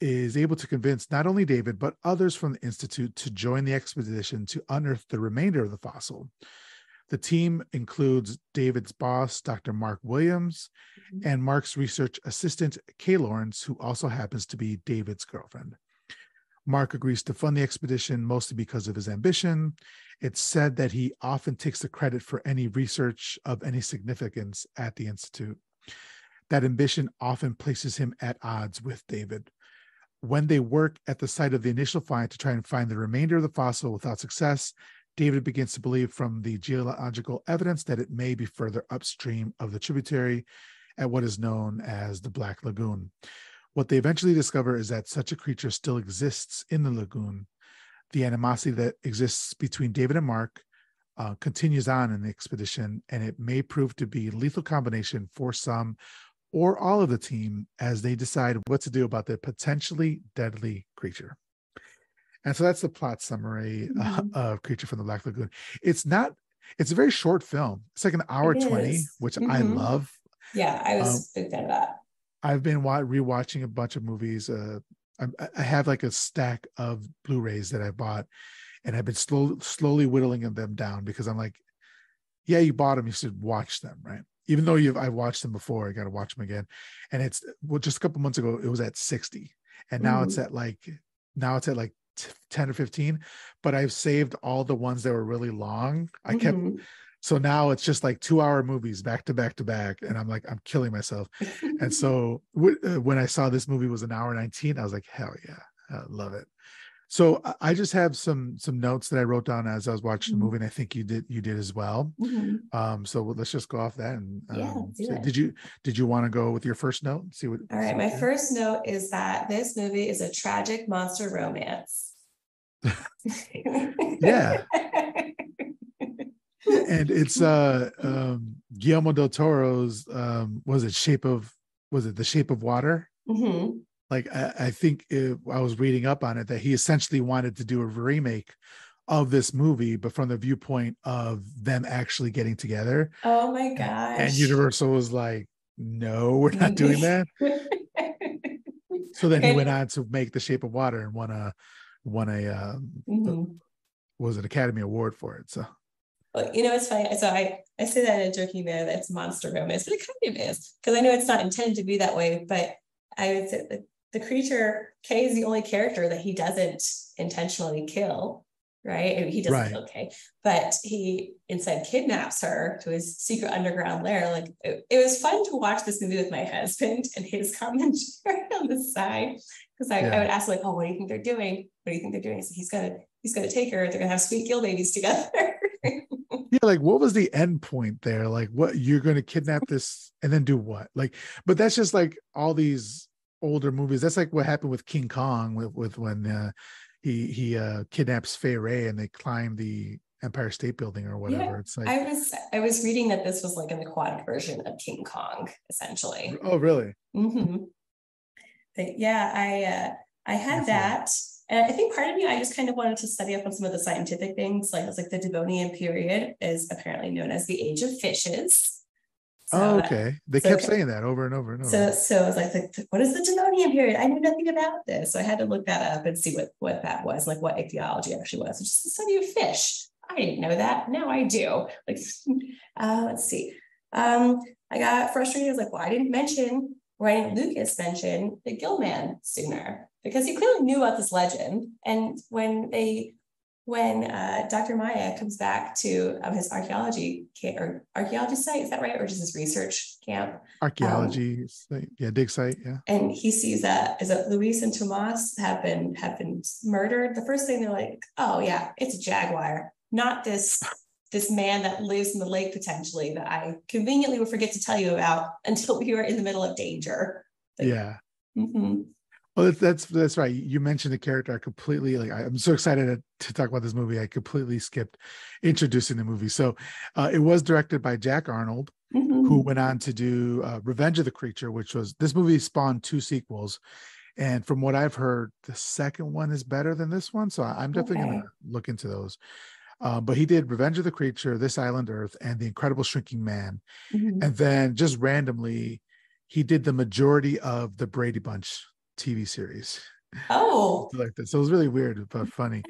is able to convince not only David, but others from the Institute to join the expedition to unearth the remainder of the fossil. The team includes David's boss, Dr. Mark Williams, Mhm. and Mark's research assistant, Kay Lawrence, who also happens to be David's girlfriend. Mark agrees to fund the expedition mostly because of his ambition. It's said that he often takes the credit for any research of any significance at the Institute. That ambition often places him at odds with David. When they work at the site of the initial find to try and find the remainder of the fossil without success, David begins to believe from the geological evidence that it may be further upstream of the tributary at what is known as the Black Lagoon. What they eventually discover is that such a creature still exists in the lagoon. The animosity that exists between David and Mark uh, continues on in the expedition, and it may prove to be a lethal combination for some or all of the team as they decide what to do about the potentially deadly creature. And so that's the plot summary uh, Mhm. of Creature from the Black Lagoon. It's not, it's a very short film. It's like an hour It 20, is. which I Mhm. love. Yeah, I Um, was a big fan of that. I've been rewatching a bunch of movies. Uh, I, I have like a stack of Blu-rays that I bought, and I've been slow, slowly whittling them down because I'm like, yeah, you bought them, you should watch them, right? Even though you've I've watched them before, I got to watch them again. And it's well, just a couple months ago, it was at 60, and now it's at like now it's at like t- 10 or 15. But I've saved all the ones that were really long. I kept Mhm. So now it's just like two hour movies back to back to back, and I'm like I'm killing myself. And so w- uh, when I saw this movie was an hour 19, I was like, hell yeah, I love it. So I- just have some some notes that I wrote down as I was watching Mhm. the movie, and I think you did you did as well. Mhm. Um, so let's just go off that. And um, do so did you did you want to go with your first note? and See what? All right, my first note is that this movie is a tragic monster romance. Yeah. and it's uh um Guillermo del Toro's um was it Shape of was it the Shape of Water? Mhm. like I, I think it, I was reading up on it that he essentially wanted to do a remake of this movie, but from the viewpoint of them actually getting together. Oh my gosh. And Universal was like, "No, we're not doing that." So then he went on to make The Shape of Water and won a won a um, Mhm. was an Academy Award for it. So you know, it's funny. So I, I say that in a joking manner that it's monster romance, but it kind of is because I know it's not intended to be that way. But I would say that the creature Kay is the only character that he doesn't intentionally kill, right? I mean, he doesn't Right. kill Kay, but he instead kidnaps her to his secret underground lair. Like it, it was fun to watch this movie with my husband and his commentary on the side because I, Yeah. I would ask like, oh, what do you think they're doing? What do you think they're doing? So he's gonna he's gonna take her. They're gonna have sweet gill babies together. yeah, like what was the end point there? Like what you're going to kidnap this and then do what? Like, but that's just like all these older movies. That's like what happened with King Kong with with when uh, he he uh, kidnaps Fay Wray and they climb the Empire State Building or whatever. it's like, I was I was reading that this was like an aquatic version of King Kong, essentially. oh really? Mhm. But yeah, I uh, I had that. And I think part of me, I just kind of wanted to study up on some of the scientific things. Like, it was like the Devonian period is apparently known as the age of fishes. So, oh, okay. They so, kept saying that over and over and over. So, so I was like, what is the Devonian period? I knew nothing about this. So I had to look that up and see what, what that was, like what ichthyology actually was. It's just the study of fish. I didn't know that. Now I do. Like, uh, let's see. Um, I got frustrated. I was like, well, I didn't mention, or I didn't Lucas mention the Gillman sooner because he clearly knew about this legend. And when they, when uh, Dr. Maia comes back to um, his archaeology or archaeology site, is that right, or just his research camp? Archaeology um, site, yeah, dig site, yeah. And he sees that is that Luis and Tomas have been have been murdered. The first thing they're like, oh yeah, it's a jaguar, not this this man that lives in the lake potentially that I conveniently would forget to tell you about until we were in the middle of danger. Like, yeah. Mm-hmm. Well, that's, that's that's right. You mentioned the character. I completely like. I'm so excited to, talk about this movie. I completely skipped introducing the movie. So, uh, it was directed by Jack Arnold, mm-hmm. who went on to do uh, Revenge of the Creature, which was this movie spawned two sequels, and from what I've heard, the second one is better than this one. So I'm definitely okay. going to look into those. Uh, but he did Revenge of the Creature, This Island Earth, and The Incredible Shrinking Man. Mm-hmm. And then just randomly, he did the majority of the Brady Bunch TV series. Oh, like that. So it was really weird but funny.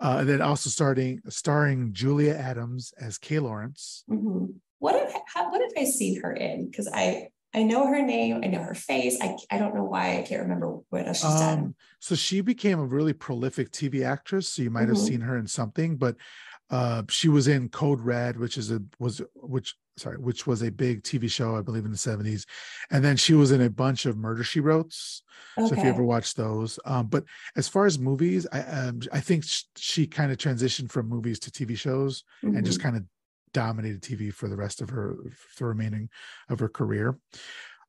Uh, and then also starting starring Julia Adams as Kay Lawrence. Mm-hmm. What have how, what have I seen her in? Because I I know her name, I know her face. I I don't know why I can't remember what else she's um, done. So she became a really prolific TV actress. So you might mm-hmm. have seen her in something, but uh, she was in Code Red, which is a was which sorry, which was a big TV show, I believe, in the 70s. And then she was in a bunch of Murder She Wrote. Okay. So if you ever watched those, um, but as far as movies, I um, I think sh- she kind of transitioned from movies to TV shows mm-hmm. and just mm-hmm. kind of dominated TV for the rest of her, the remaining of her career.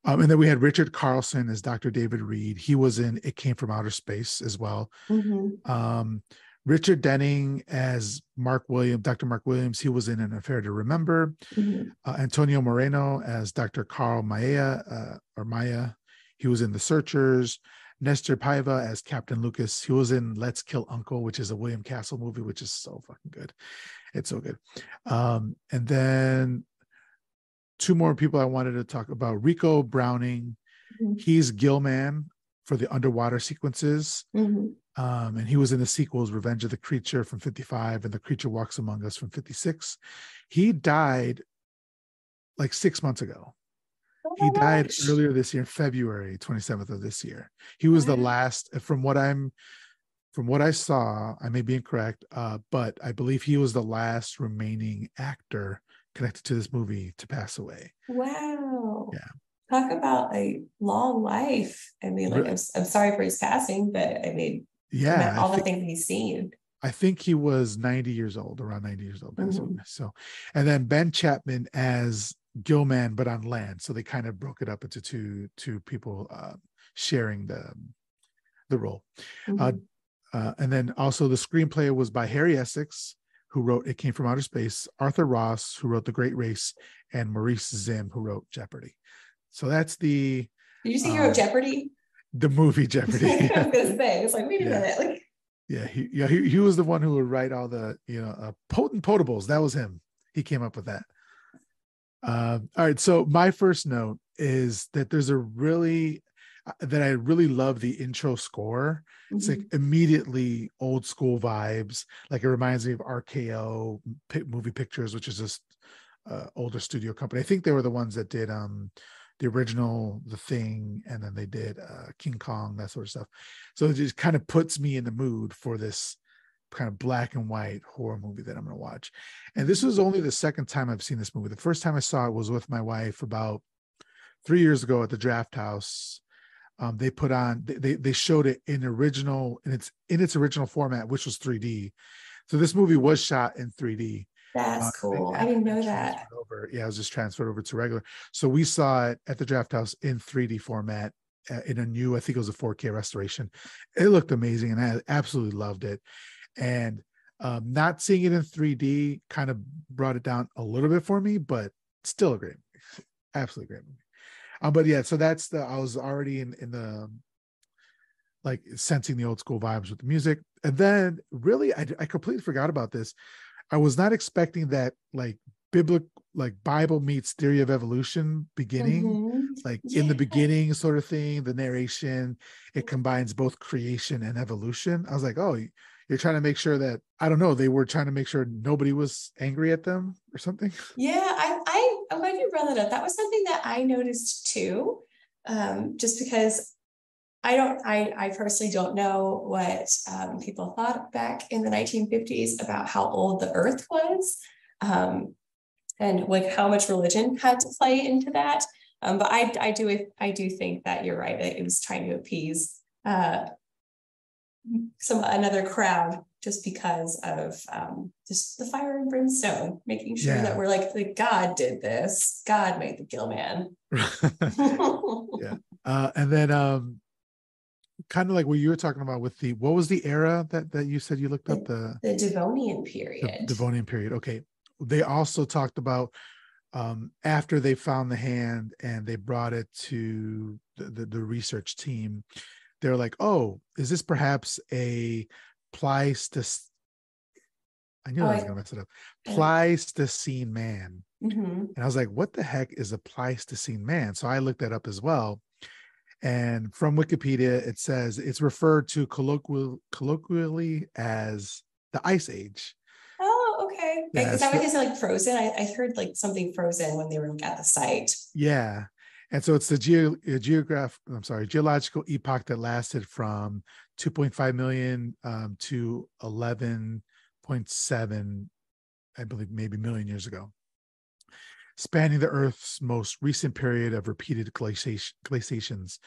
Um, and then we had Richard Carlson as Dr. David Reed. He was in It Came from Outer Space as well. Mm-hmm. Um, Richard Denning as Mark Williams, Dr. Mark Williams, he was in An Affair to Remember. Mm-hmm. Uh, Antonio Moreno as Dr. Carl Maia, uh, or Maia, he was in The Searchers. Nestor Paiva as Captain Lucas, he was in Let's Kill Uncle, which is a William Castle movie, which is so fucking good. It's so good. Um, and then two more people I wanted to talk about Ricou Browning. Mm-hmm. He's Gillman for the underwater sequences. Mm-hmm. Um, and he was in the sequels Revenge of the Creature from 55 and The Creature Walks Among Us from 56. He died like six months ago. Oh he died gosh. earlier this year, February 27th of this year. He was the last, from what I'm, from what I saw, I may be incorrect, uh, but I believe he was the last remaining actor connected to this movie to pass away. Wow. Yeah talk about a long life. I mean, like, I'm, I'm sorry for his passing, but I mean, yeah, all the things he's seen. I think he was 90 years old, around 90 years old. Mm-hmm. So, and then Ben Chapman as Gillman, but on land. So they kind of broke it up into two two people uh, sharing the the role. Uh, mm-hmm. Uh, uh, and then also the screenplay was by Harry Essex, who wrote It Came from Outer Space, Arthur Ross, who wrote The Great Race, and Maurice Zimm, who wrote Jeopardy. So that's the. Did you see um, Hero Jeopardy? The movie Jeopardy. I was gonna say, it's like wait a yeah. minute, like. Yeah, he yeah he, he was the one who would write all the you know uh, potent potables. That was him. He came up with that. Uh, all right, so my first note is that there's a really uh, that I really love the intro score. Mm-hmm. It's like mm-hmm. immediately old school vibes. Like it reminds me of RKO Movie Pictures, which is this uh, older studio company. I think they were the ones that did um the original The Thing, and then they did uh, King Kong, that sort of stuff. So it just kind of puts me in the mood for this kind of black and white horror movie that I'm going to watch. And this was only the second time I've seen this movie. The first time I saw it was with my wife about three years ago at the Draft House. Um, they put on they they showed it in original in its in its original format, which was 3D. So this movie was shot in 3D. That's cool. I didn't know that. Over. Yeah, it was just transferred over to regular. So we saw it at the Draft House in 3D format uh, in a new, I think it was a 4K restoration. It looked amazing, and I absolutely loved it. And um, not seeing it in 3D kind of brought it down a little bit for me, but still a great, absolutely great movie. Um, but yeah, so that's the I was already in in the like sensing the old school vibes with the music. And then really, I, I completely forgot about this. I was not expecting that like biblical, like Bible meets theory of evolution beginning, mm-hmm. like yeah. in the beginning sort of thing, the narration, it combines both creation and evolution. I was like, oh, you're trying to make sure that I don't know, they were trying to make sure nobody was angry at them or something. Yeah, I I I'm glad you brought that up. That was something that I noticed too. Um, just because I don't, I, I personally don't know what um, people thought back in the 1950s about how old the earth was um, and like how much religion had to play into that. Um, but I, I do, I do think that you're right. It was trying to appease uh, some another crowd just because of um, just the fire and brimstone, making sure yeah. that we're like, like God did this. God made the Gill Man. yeah, uh, and then um, kind of like what you were talking about with the what was the era that that you said you looked up the the Devonian period. The Devonian period. Okay. They also talked about um, after they found the hand and they brought it to the, the, the research team, they're like, "Oh, is this perhaps a Pleistocene?" I knew oh, I was gonna mess it up. Pleistocene man, mm-hmm. and I was like, "What the heck is a Pleistocene man?" So I looked that up as well, and from Wikipedia, it says it's referred to colloquial, colloquially as the Ice Age. Oh, okay. Yeah, Is that why they like frozen? I, I heard like something frozen when they were at the site. Yeah. And so it's the geo, geograph, I'm sorry, geological epoch that lasted from 2.5 million um, to 11.7, I believe, maybe million years ago spanning the Earth's most recent period of repeated glaciations.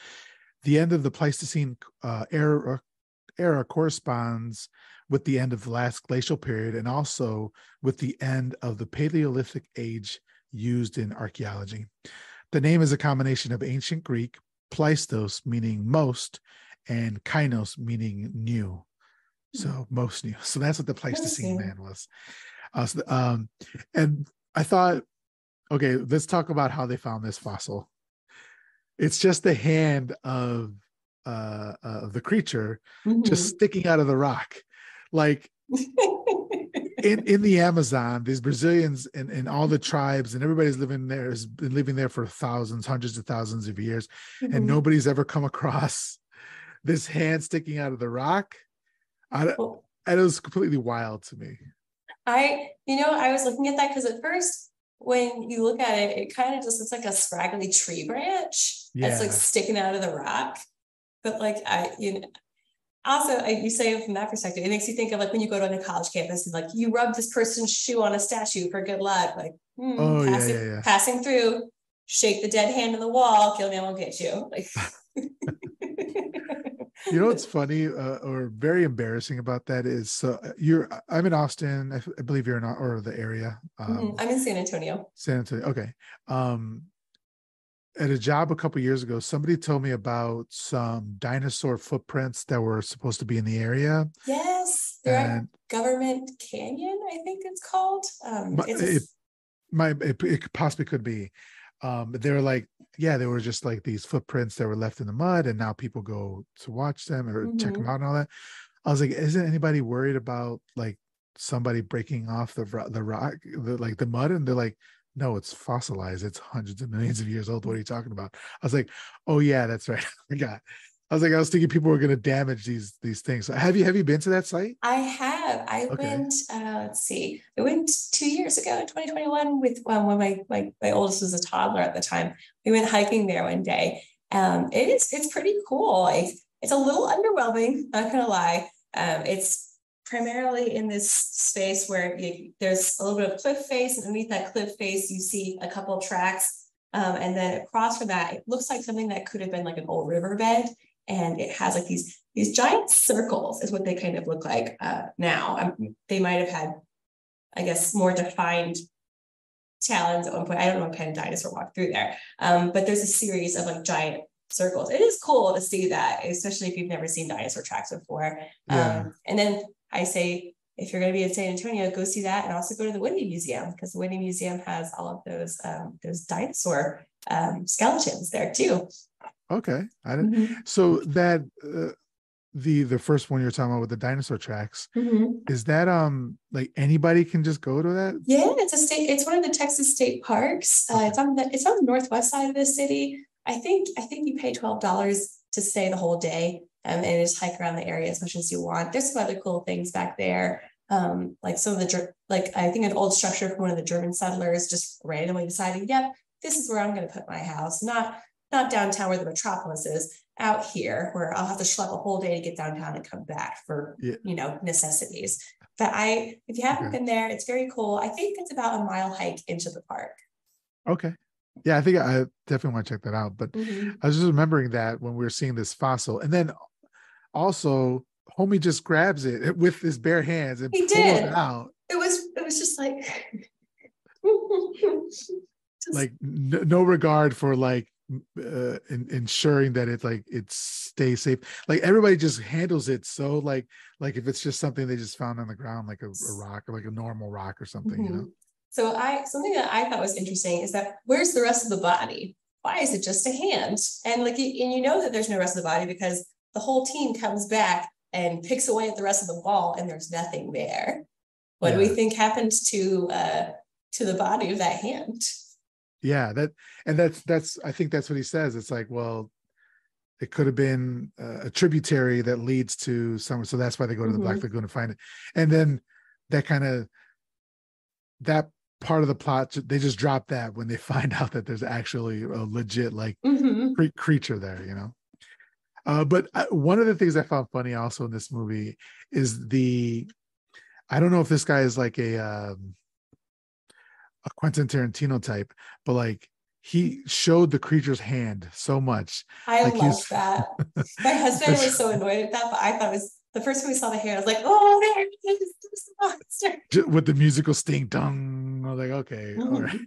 The end of the Pleistocene uh, era, era corresponds with the end of the last glacial period and also with the end of the Paleolithic age used in archaeology. The name is a combination of ancient Greek, pleistos meaning most, and kainos meaning new. So hmm. most new. So that's what the Pleistocene man was. Uh, so, um, and I thought okay, let's talk about how they found this fossil. It's just the hand of uh, uh of the creature mm-hmm. just sticking out of the rock. Like in, in the Amazon, these Brazilians and, and all the tribes and everybody's living there has been living there for thousands, hundreds of thousands of years, mm-hmm. and nobody's ever come across this hand sticking out of the rock. I, and it was completely wild to me. I, you know, I was looking at that because at first when you look at it, it kind of just looks like a scraggly tree branch yeah. that's like sticking out of the rock. But like I, you know, also I, you say from that perspective, it makes you think of like when you go to a college campus and like you rub this person's shoe on a statue for good luck, like hmm, oh, passing, yeah, yeah, passing through, shake the dead hand in the wall, kill me, I won't get you. Like you know what's funny uh, or very embarrassing about that is so uh, you're i'm in austin i, I believe you're in or the area mm-hmm. um, mm-hmm. i'm in san antonio san antonio okay um at a job a couple years ago somebody told me about some dinosaur footprints that were supposed to be in the area yes and, government canyon i think it's called um my, it's it, my it, it possibly could be um they were like yeah they were just like these footprints that were left in the mud and now people go to watch them or mm-hmm. check them out and all that. I was like isn't anybody worried about like somebody breaking off the the rock the like the mud? And they're like no it's fossilized. It's hundreds of millions of years old. What are you talking about? I was like oh yeah that's right. I forgot I was like, I was thinking people were going to damage these these things. Have you have you been to that site? I have. I okay. went. Uh, let's see. I went two years ago, 2021, with um, when my, my my oldest was a toddler at the time. We went hiking there one day. Um, it is it's pretty cool. It's, it's a little underwhelming. Not gonna lie. Um, it's primarily in this space where you, there's a little bit of cliff face, and underneath that cliff face, you see a couple tracks. Um, and then across from that, it looks like something that could have been like an old riverbed and it has like these these giant circles is what they kind of look like uh, now. Um, they might have had, I guess, more defined talons at one point. I don't know what kind of dinosaur walked through there, um, but there's a series of like giant circles. It is cool to see that, especially if you've never seen dinosaur tracks before. Yeah. Um, and then I say, if you're going to be in San Antonio, go see that, and also go to the Witte Museum because the Witte Museum has all of those um, those dinosaur um, skeletons there too. Okay, I didn't. Mm-hmm. So that uh, the the first one you're talking about with the dinosaur tracks, Mhm. is that um like anybody can just go to that? Yeah, it's a state, it's one of the Texas state parks. Uh, it's on the, it's on the northwest side of the city. I think, I think you pay twelve dollars to stay the whole day. Um, and just hike around the area as much as you want. There's some other cool things back there. Um, like some of the, like, I think an old structure from one of the German settlers just randomly decided, yep, this is where I'm gonna put my house, not, not downtown where the metropolis is, out here where I'll have to schlep a whole day to get downtown and come back for, Yeah. you know, necessities. But I, if you haven't Okay. been there, it's very cool. I think it's about a mile hike into the park. Okay. Yeah, I think I definitely want to check that out. But mm-hmm. I was just remembering that when we were seeing this fossil, and then also homie just grabs it with his bare hands and He pulls did. it out. It was, it was just like. Just- like n- no regard for like uh in, ensuring that it's like it stays safe like everybody just handles it so like like if it's just something they just found on the ground like a, a rock or like a normal rock or something you know Mhm. So I, something that I thought was interesting is that where's the rest of the body? Why is it just a hand? And like, and you know that there's no rest of the body because the whole team comes back and picks away at the rest of the wall and there's nothing there. What do we think happened to, uh, to the body of that hand? Yeah that and that's that's i think that's what he says it's like well it could have been uh, a tributary that leads to somewhere so that's why they go to the black Mhm. lagoon to find it and then that kind of that part of the plot they just drop that when they find out that there's actually a legit like Mhm. cre- creature there, you know. Uh, but I, one of the things I found funny also in this movie is the, I don't know if this guy is like a um, a Quentin Tarantino type, but like he showed the creature's hand so much. I Like love that. My husband was so annoyed at that, but I thought it was the first time we saw the hair, I was like, oh, there it is, there's the monster. with the musical sting, dung. I was like, okay, all Mhm. right.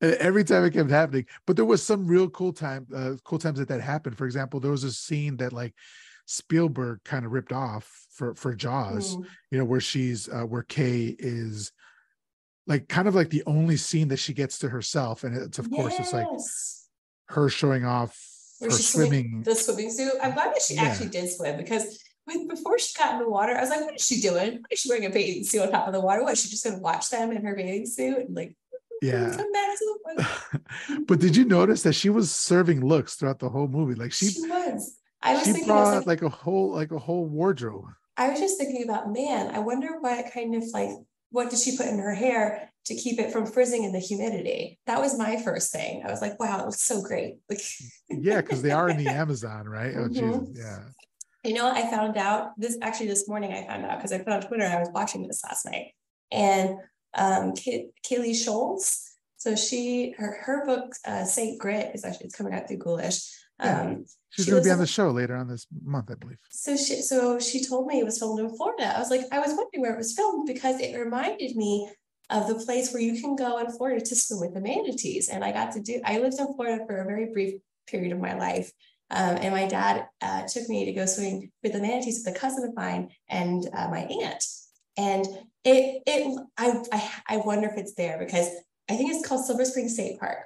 And Every time it kept happening, but there was some real cool time, uh, cool times that that happened. For example, there was a scene that like Spielberg kind of ripped off for for Jaws. Mm. you know, where she's uh, where Kay is like kind of like the only scene that she gets to herself, and it's of course it's like her showing off Where her swimming the swimming suit. I'm glad that she Yeah. actually did swim because when before she got in the water, I was like, what is she doing? Why is she wearing a bathing suit on top of the water? What is she just gonna watch them in her bathing suit and like Yeah. come back to the water? but did you notice that she was serving looks throughout the whole movie? Like she She was. I was she thinking, I was brought like, like a whole like a whole wardrobe. I was just thinking about, man, I wonder what kind of like, what did she put in her hair to keep it from frizzing in the humidity? That was my first thing. I was like, wow, it looks so great. Like, Yeah, because they are in the Amazon, right? Oh Jesus, Mhm. yeah. You know, I found out this actually this morning. I found out because I put on Twitter. I was watching this last night, and um, Kay- Kaylee Scholes. So she her her book uh, Saint Grit is actually it's coming out through Ghoulish. Yeah. Um, She's She going to be on the show later on this month, I believe. so she so she told me it was filmed in Florida. I was like, I was wondering where it was filmed because it reminded me of the place where you can go in Florida to swim with the manatees. And I got to do. I lived in Florida for a very brief period of my life. Um, and my dad uh, took me to go swimming with the manatees with a cousin of mine and uh, my aunt. And it, it, I, I, I wonder if it's there because I think it's called Silver Spring State Park.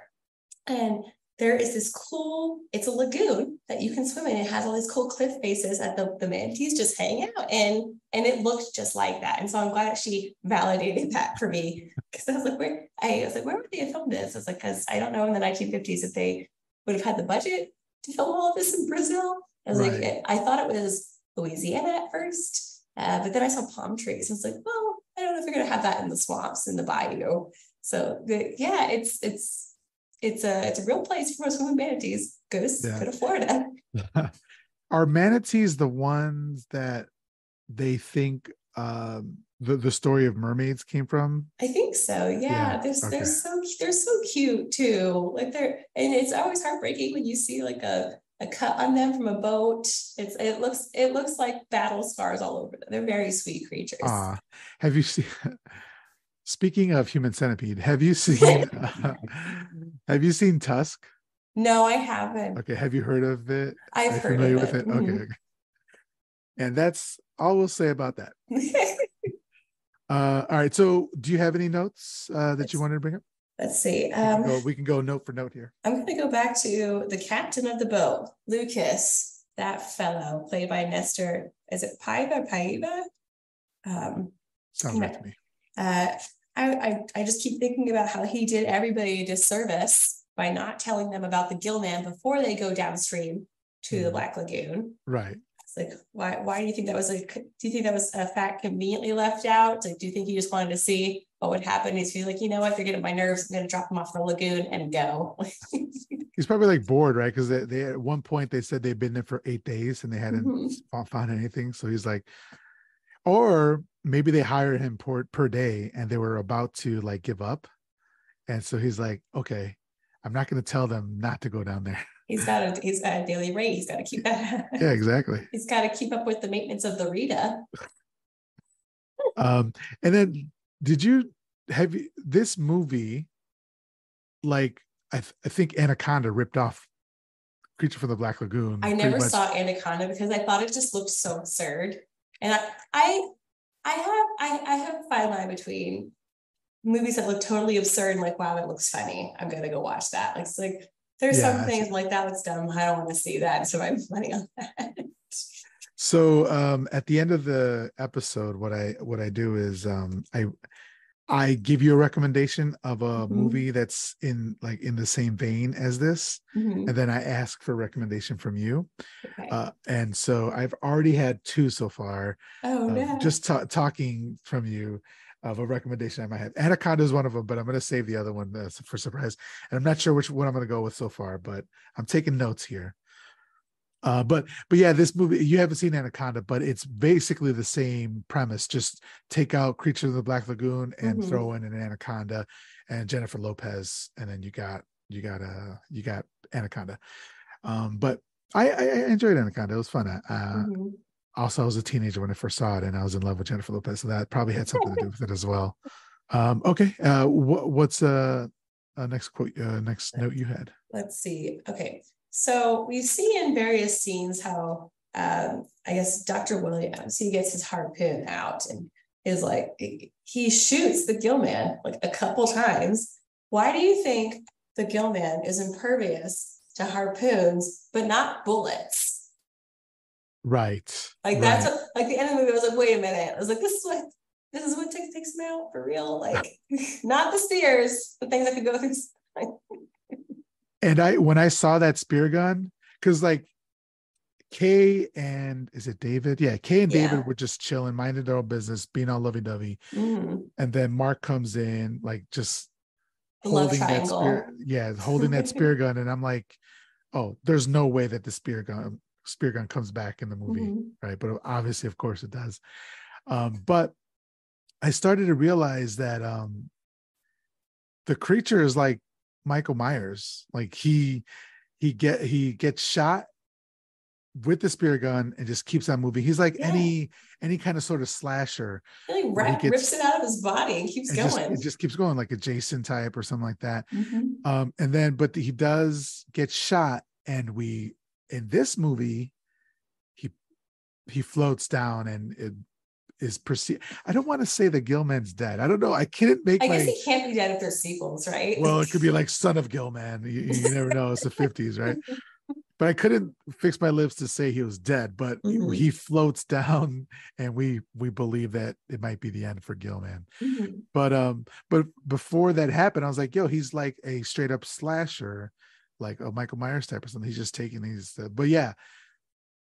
And there is this cool, it's a lagoon that you can swim in. It has all these cool cliff faces that the, the manatees just hang out in. And it looked just like that. And so I'm glad that she validated that for me. Cause I was like, where I was like, where would they have filmed this? I was like, cause I don't know in the 1950s if they would have had the budget to film all of this in Brazil. I was Right. like, I thought it was Louisiana at first. Uh, but then I saw palm trees. I was like, well, I don't know if they're gonna have that in the swamps in the bayou. So the, yeah, it's it's it's a it's a real place for most women manatees. Go to Yeah. go to Florida. Are manatees the ones that they think um, the, the story of mermaids came from? I think so. Yeah, Yeah, they're okay. they're so they're so cute too. Like they're and it's always heartbreaking when you see like a a cut on them from a boat. It's it looks it looks like battle scars all over them. They're very sweet creatures. Ah, have you seen? Speaking of human centipede, have you seen? Have you seen Tusk? No, I haven't. Okay, have you heard of it? I've you heard familiar of with it? Okay, okay. And that's all we'll say about that. Uh, all right. So, do you have any notes uh, that you wanted to bring up? Let's see. We can, Um, go, we can go note for note here. I'm going to go back to the captain of the boat, Lucas. that fellow played by Nestor, is it Paiva Paiva? Um, Sounds right to me. uh, I, I, I just keep thinking about how he did everybody a disservice by not telling them about the Gillman before they go downstream to the Mhm. Black Lagoon. Right. It's like, why, why do you think that was like, do you think that was a fact conveniently left out? Like, do you think he just wanted to see what would happen? He's like, you know what, they're getting my nerves. I'm gonna drop them off the lagoon and go. He's probably like bored, right? Because they, they at one point they said they'd been there for eight days and they hadn't Mhm. found anything. So he's like, or maybe they hired him per, per day and they were about to like give up. And so he's like, okay, I'm not going to tell them not to go down there. He's got a, he's got a daily rate. He's got to keep that. yeah, exactly. He's got to keep up with the maintenance of the Rita. Um, and then did you have you, this movie? Like, I, th- I think Anaconda ripped off Creature from the Black Lagoon. I never saw Anaconda because I thought it just looked so absurd. And I, I, I have, I, I have a fine line between movies that look totally absurd and like, wow, that looks funny. I'm gonna go watch that. Like, it's like there's Yeah, some things like that looks dumb. I don't want to see that. So I'm money on that. So um at the end of the episode, what I what I do is um I I give you a recommendation of a Mhm. movie that's in like in the same vein as this, Mhm. and then I ask for a recommendation from you. Okay. Uh, and so I've already had two so far. oh of no. Just ta- talking from you of a recommendation I might have. Anaconda is one of them, but I'm going to save the other one uh, for surprise. And I'm not sure which one I'm going to go with so far, but I'm taking notes here. Uh, but but yeah, this movie you haven't seen Anaconda, but it's basically the same premise. Just take out Creature of the Black Lagoon and Mhm. throw in an Anaconda and Jennifer Lopez, and then you got you got uh you got Anaconda. Um, but I, I enjoyed Anaconda. It was fun. Uh, Mhm. also, I was a teenager when I first saw it, and I was in love with Jennifer Lopez, so that probably had something to do with it as well. Um, okay, uh, wh- what's uh, uh next quote? Uh, next note you had? Let's see. Okay. So we see in various scenes how um, I guess Dr. Williams, he gets his harpoon out and is like, he shoots the Gillman like a couple times. Why do you think the Gillman is impervious to harpoons, but not bullets? Right. Like that's right. what, like the end of the movie, I was like, wait a minute. I was like, this is what this is what takes takes me out for real. Like not the spears, the things that could go through. And I when I saw that spear gun, because like Kay and is it David? Yeah, Kay and Yeah. David were just chilling, minding their own business, being all lovey dovey. Mhm. And then Mark comes in, like just The holding that spear, yeah, holding that spear gun, and I'm like, oh, there's no way that the spear gun spear gun comes back in the movie, Mhm. right? But obviously, of course, it does. Um, but I started to realize that um, the creature is like Michael Myers. Like he he get he gets shot with the spear gun and just keeps on moving. He's like Yeah. any any kind of sort of slasher Really he rip, gets- rips it out of his body and keeps and just going. it just keeps going like a Jason type or something like that. Mhm. Um, and then but he does get shot, and we in this movie, he he floats down and it is perceived. I don't want to say that Gilman's dead. I don't know. I couldn't make I my guess he can't be dead if there's sequels, right? well, it could be like son of Gilman. You, you never know. It's the 50s, right? But I couldn't fix my lips to say he was dead, but Mhm. he floats down and we we believe that it might be the end for Gilman. Mhm. But um, but before that happened, I was like, yo, he's like a straight up slasher, like a Michael Myers type or something. He's just taking these. Uh, but yeah,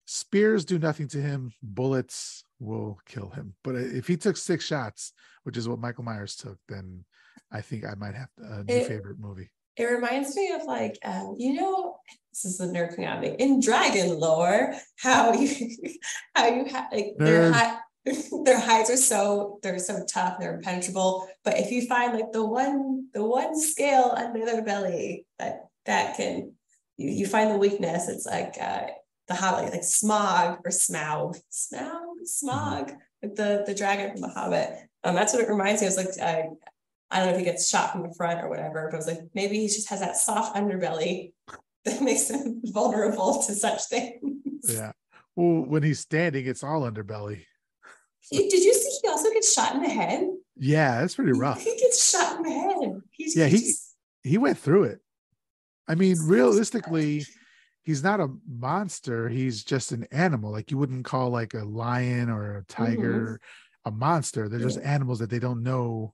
spears do nothing to him. Bullets will kill him. But if he took six shots, which is what Michael Myers took, then I think I might have a new It- favorite movie. It reminds me of like, um, you know, this is the nerd me. In dragon lore, how you how you have like their hi- their hides are so they're so tough, they're impenetrable. But if you find like the one the one scale under their belly that that can you, you find the weakness, it's like uh the Hobbit, like Smog or Smaug, Smaug, Smog, like the the dragon from the Hobbit. Um, that's what it reminds me. I was like uh, I don't know if he gets shot from the front or whatever, but I was like, maybe he just has that soft underbelly that makes him vulnerable to such things. Yeah. Well, when he's standing, it's all underbelly. Did you see he also gets shot in the head? Yeah, that's pretty rough. He gets shot in the head. He's, Yeah, he- just- He went through it. I mean, realistically, he's not a monster. He's just an animal. Like you wouldn't call like a lion or a tiger a monster. They're just Mm-hmm. Animals that they don't know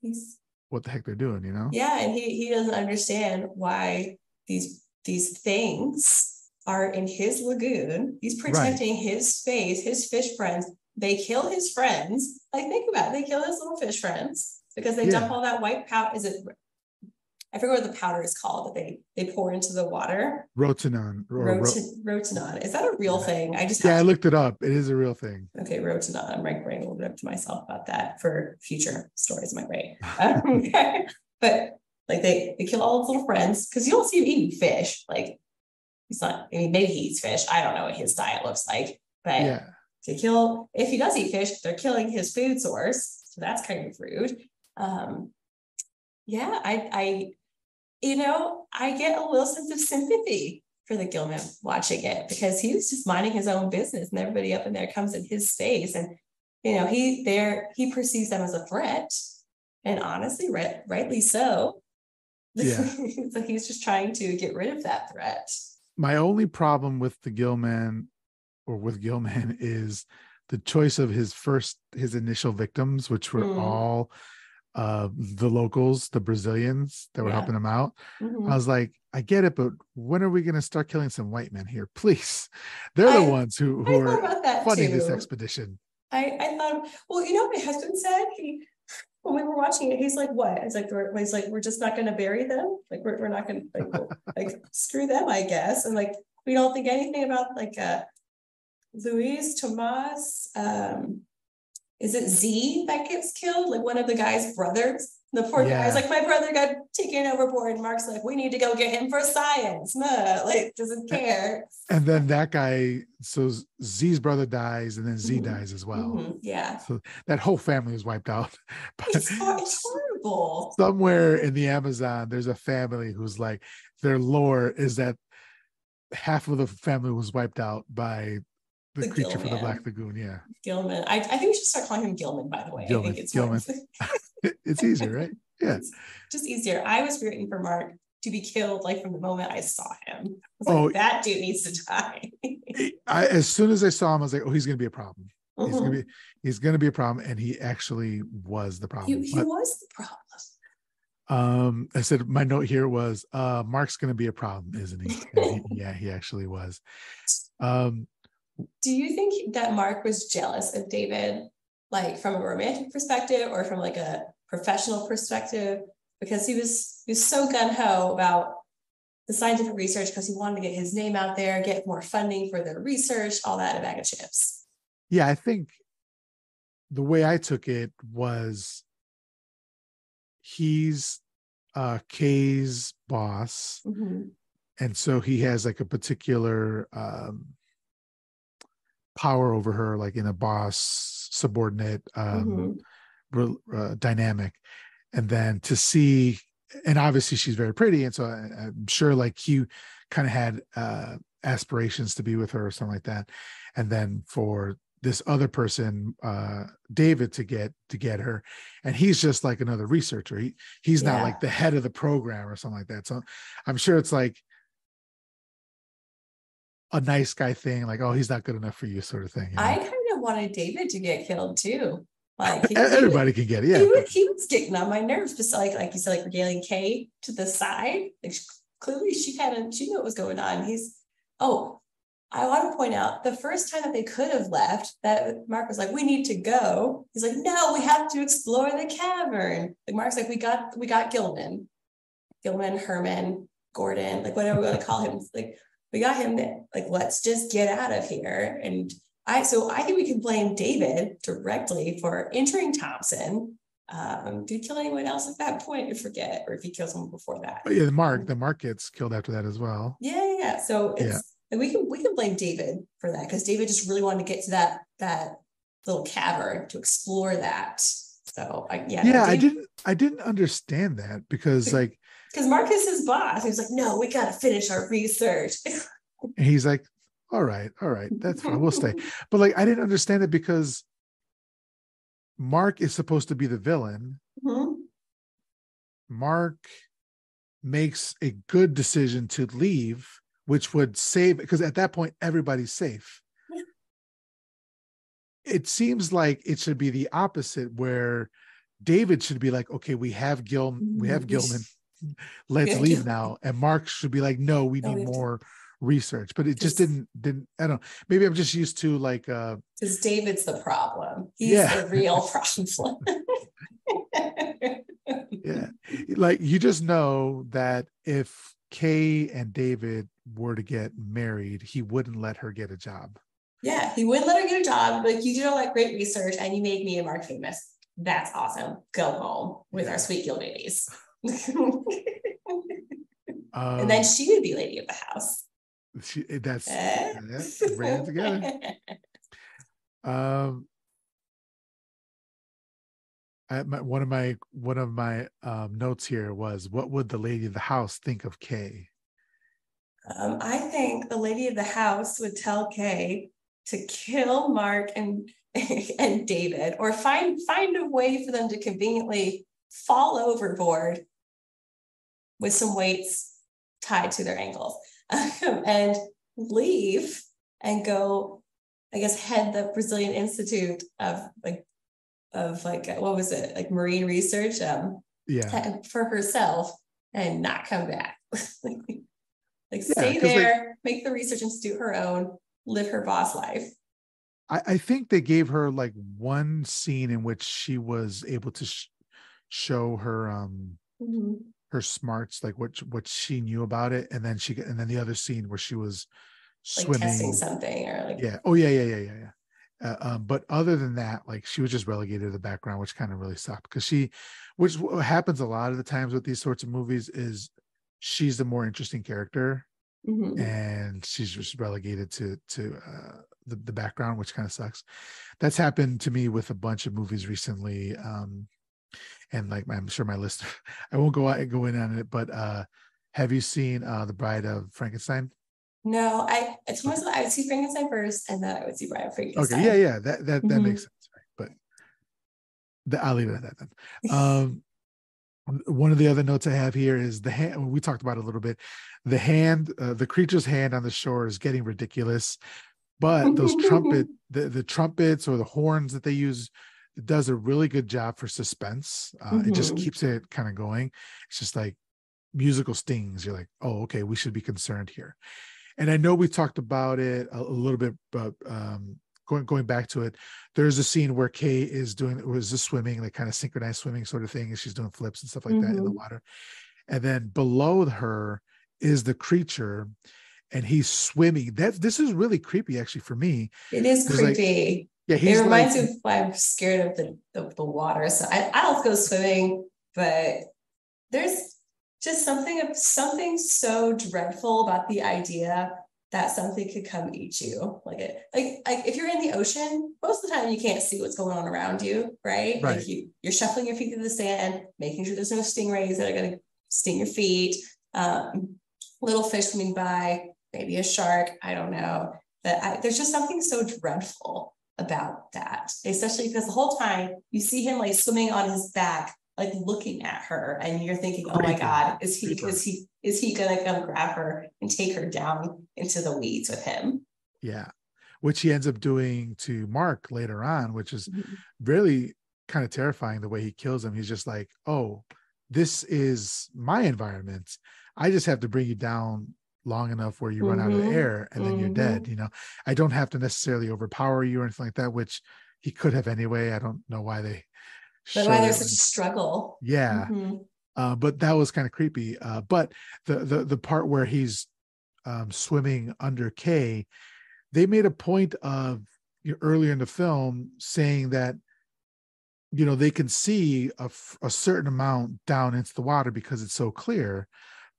He's what the heck they're doing, you know? yeah, and he he doesn't understand why these these things are in his lagoon. He's protecting his space, his fish friends. They kill his friends. Like think about it. They kill his little fish friends because they dump all that white powder. Is it? I forget what the powder is called that they they pour into the water. Rotanon. Rotin, rotenone. Is that a real thing? I just yeah, I looked it up. It is a real thing. okay, rotenone. I'm like writing a little bit up to myself about that for future stories. Am I right? okay. But like they they kill all his little friends because you don't see him eating fish. Like he's not. I mean, maybe he eats fish. I don't know what his diet looks like, but Yeah. to kill if he does eat fish, they're killing his food source. So that's kind of rude. Um, yeah, I, I, you know, I get a little sense of sympathy for the Gilman watching it because he was just minding his own business, and everybody up in there comes in his space, and you know, he there he perceives them as a threat, and honestly, right, rightly so. Yeah. so he's just trying to get rid of that threat. My only problem with the Gilman or with Gilman is the choice of his first his initial victims, which were Mm. all uh the locals, the Brazilians that were Yeah. helping him out. Mhm. I was like, I get it, but when are we going to start killing some white men here? Please. They're the ones who, who are funding this expedition. I, I thought, well, you know, what my husband said he when we were watching it, he's like, "What?" It's like, we're, he's like, "We're just not going to bury them. Like, we're, we're not going to like, well, like screw them, I guess." And like, we don't think anything about like uh, Luis Tomas. Um, is it Z that gets killed? Like one of the guy's brothers. The poor Yeah. guy's like, "My brother got taken overboard." And Mark's like, "We need to go get him for science." Nah, like doesn't care. And then that guy, so Z's brother dies, and then Z Mhm. dies as well. Mhm, yeah, So that whole family was wiped out. It's horrible. somewhere in the Amazon, there's a family who's like their lore is that half of the family was wiped out by the, The creature from the Black Lagoon. Yeah, Gilman. I, I think we should start calling him Gilman, by the way. I Gilman, think it's Gilman. it's easier, right? Yeah. it's just easier. I was rooting for Mark to be killed like from the moment I saw him. I was like, Oh. that dude needs to die. I, as soon as I saw him, I was like, "Oh, he's going to be a problem. He's going to be, he's going to be a problem." And he actually was the problem. he, he But, was the problem. um, I said my note here was, uh, "Mark's going to be a problem, isn't he?" He- yeah, he actually was. Um, Do you think that Mark was jealous of David, like from a romantic perspective or from like a professional perspective? Because he was he was so gun ho about the scientific research because he wanted to get his name out there, get more funding for their research, all that a bag of chips. yeah, I think the way I took it was he's uh Kay's boss, Mhm. and so he has like a particular um power over her, like in a boss subordinate um Mhm. rel- uh, dynamic. And then to see, and obviously she's very pretty, and so I, I'm sure like he kind of had uh aspirations to be with her or something like that. And then for this other person, uh David, to get to get her, and he's just like another researcher. He he's not like the head of the program or something like that. So I'm sure it's like a nice guy thing, like oh he's not good enough for you, sort of thing. you know? I kind of wanted David to get killed too. Like he- Everybody can get it, yeah. he, was, but- he was getting on my nerves, just like like you said, like regaling Kay to the side. Like she- clearly she hadn't, she knew what was going on. He's oh, I want to point out the first time that they could have left, that Mark was like, "We need to go." He's like, "No, we have to explore the cavern." Like Mark's like, "We got, we got Gilman, Gilman, Herman, Gordon, like whatever we're gonna call him. Like we got him. there. Like let's just get out of here." And I, so I think we can blame David directly for entering Thompson. Um, did he kill anyone else at that point? I forget, or if he killed someone before that. But yeah, the mark, the mark gets killed after that as well. Yeah, yeah, yeah. So it's Yeah. and we can we can blame David for that because David just really wanted to get to that that little cavern to explore that. So I yeah, Yeah, I didn't I didn't understand that because like because Mark is boss. He was like, no, we gotta finish our research. he's like, all right, all right, that's fine, we'll stay. But like I didn't understand it because Mark is supposed to be the villain. Mhm. Mark makes a good decision to leave which would save because at that point everybody's safe. Yeah. It seems like it should be the opposite where David should be like, okay, we have Gil, we have Mhm. Gilman, let's Yeah, leave now. And Mark should be like, no, we need more research. But it just didn't didn't I don't know. Maybe I'm just used to like uh Because David's the problem. He's Yeah. the real problem. yeah like you just know that if kay and david were to get married he wouldn't let her get a job Yeah, he wouldn't let her get a job. Like you did all that great research and you made me and Mark famous. That's awesome. Go home with our sweet Gil babies. Um, and then she would be lady of the house. she, that's Eh? yeah, ran together um I, my, one of my one of my um, notes here was what would the lady of the house think of kay Um, I think the lady of the house would tell Kay to kill Mark and and David, or find find a way for them to conveniently fall overboard with some weights tied to their ankles and leave and go, I guess, head the Brazilian Institute of like of like what was it like marine research um yeah for herself and not come back. like Yeah, stay 'cause, like- there, make the research institute her own, live her boss life. I, I think they gave her like one scene in which she was able to sh- show her um her smarts, like what what she knew about it, and then she and then the other scene where she was Like swimming. testing something or like Yeah. Oh yeah, yeah, yeah, yeah, yeah. Uh, um, but other than that, like she was just relegated to the background, which kind of really sucked because she, which what happens a lot of the times with these sorts of movies is she's the more interesting character Mhm. and she's just relegated to to uh, the the background, which kind of sucks. That's happened to me with a bunch of movies recently, um, and like I'm sure my list, I won't go out go in on it, but uh, have you seen uh, the Bride of Frankenstein? no, I it's told myself I would see Frankenstein first and then I would see Bride of Frankenstein. Okay, yeah, yeah, that that that makes sense, right? But the, I'll leave it at that then. Um, one of the other notes I have here is the hand. We talked about it a little bit. The hand, uh, the creature's hand on the shore is getting ridiculous, but those trumpet, the the trumpets or the horns that they use, it does a really good job for suspense. Uh, It just Mhm. keeps it kind of going. It's just like musical stings. You're like, oh, okay, we should be concerned here. And I know we talked about it a, a little bit, but um, going going back to it, there's a scene where Kay is doing it was just swimming, like kind of synchronized swimming sort of thing, and she's doing flips and stuff like that in the Mhm. water. And then below her is the creature, and he's swimming. That this is really creepy, actually, for me. It is creepy. like, Yeah, it reminds like, me of why I'm scared of the, the, the water. So I, I don't go swimming, but there's just something of something so dreadful about the idea that something could come eat you. Like it, like like if you're in the ocean, most of the time you can't see what's going on around you, right? Right. Like you you're shuffling your feet through the sand, making sure there's no stingrays that are gonna sting your feet. Um, little fish swimming by, maybe a shark, I don't know. But I, there's just something so dreadful about that, especially because the whole time you see him like swimming on his back, like looking at her, and you're thinking, "Oh my God, is he is he is he gonna come grab her and take her down into the weeds with him?" yeah, which he ends up doing to Mark later on, which is mm-hmm. really kind of terrifying the way he kills him. He's just like, oh, this is my environment. I just have to bring you down long enough where you run out of Mhm. air and then you're Mhm. dead. You know, I don't have to necessarily overpower you or anything like that, which he could have anyway. I don't know why they. But why there's such a struggle? yeah, Mhm. uh, but that was kind of creepy. Uh, but the the the part where he's um, swimming under K, they made a point of you know, earlier in the film saying that you know they can see a, a certain amount down into the water because it's so clear,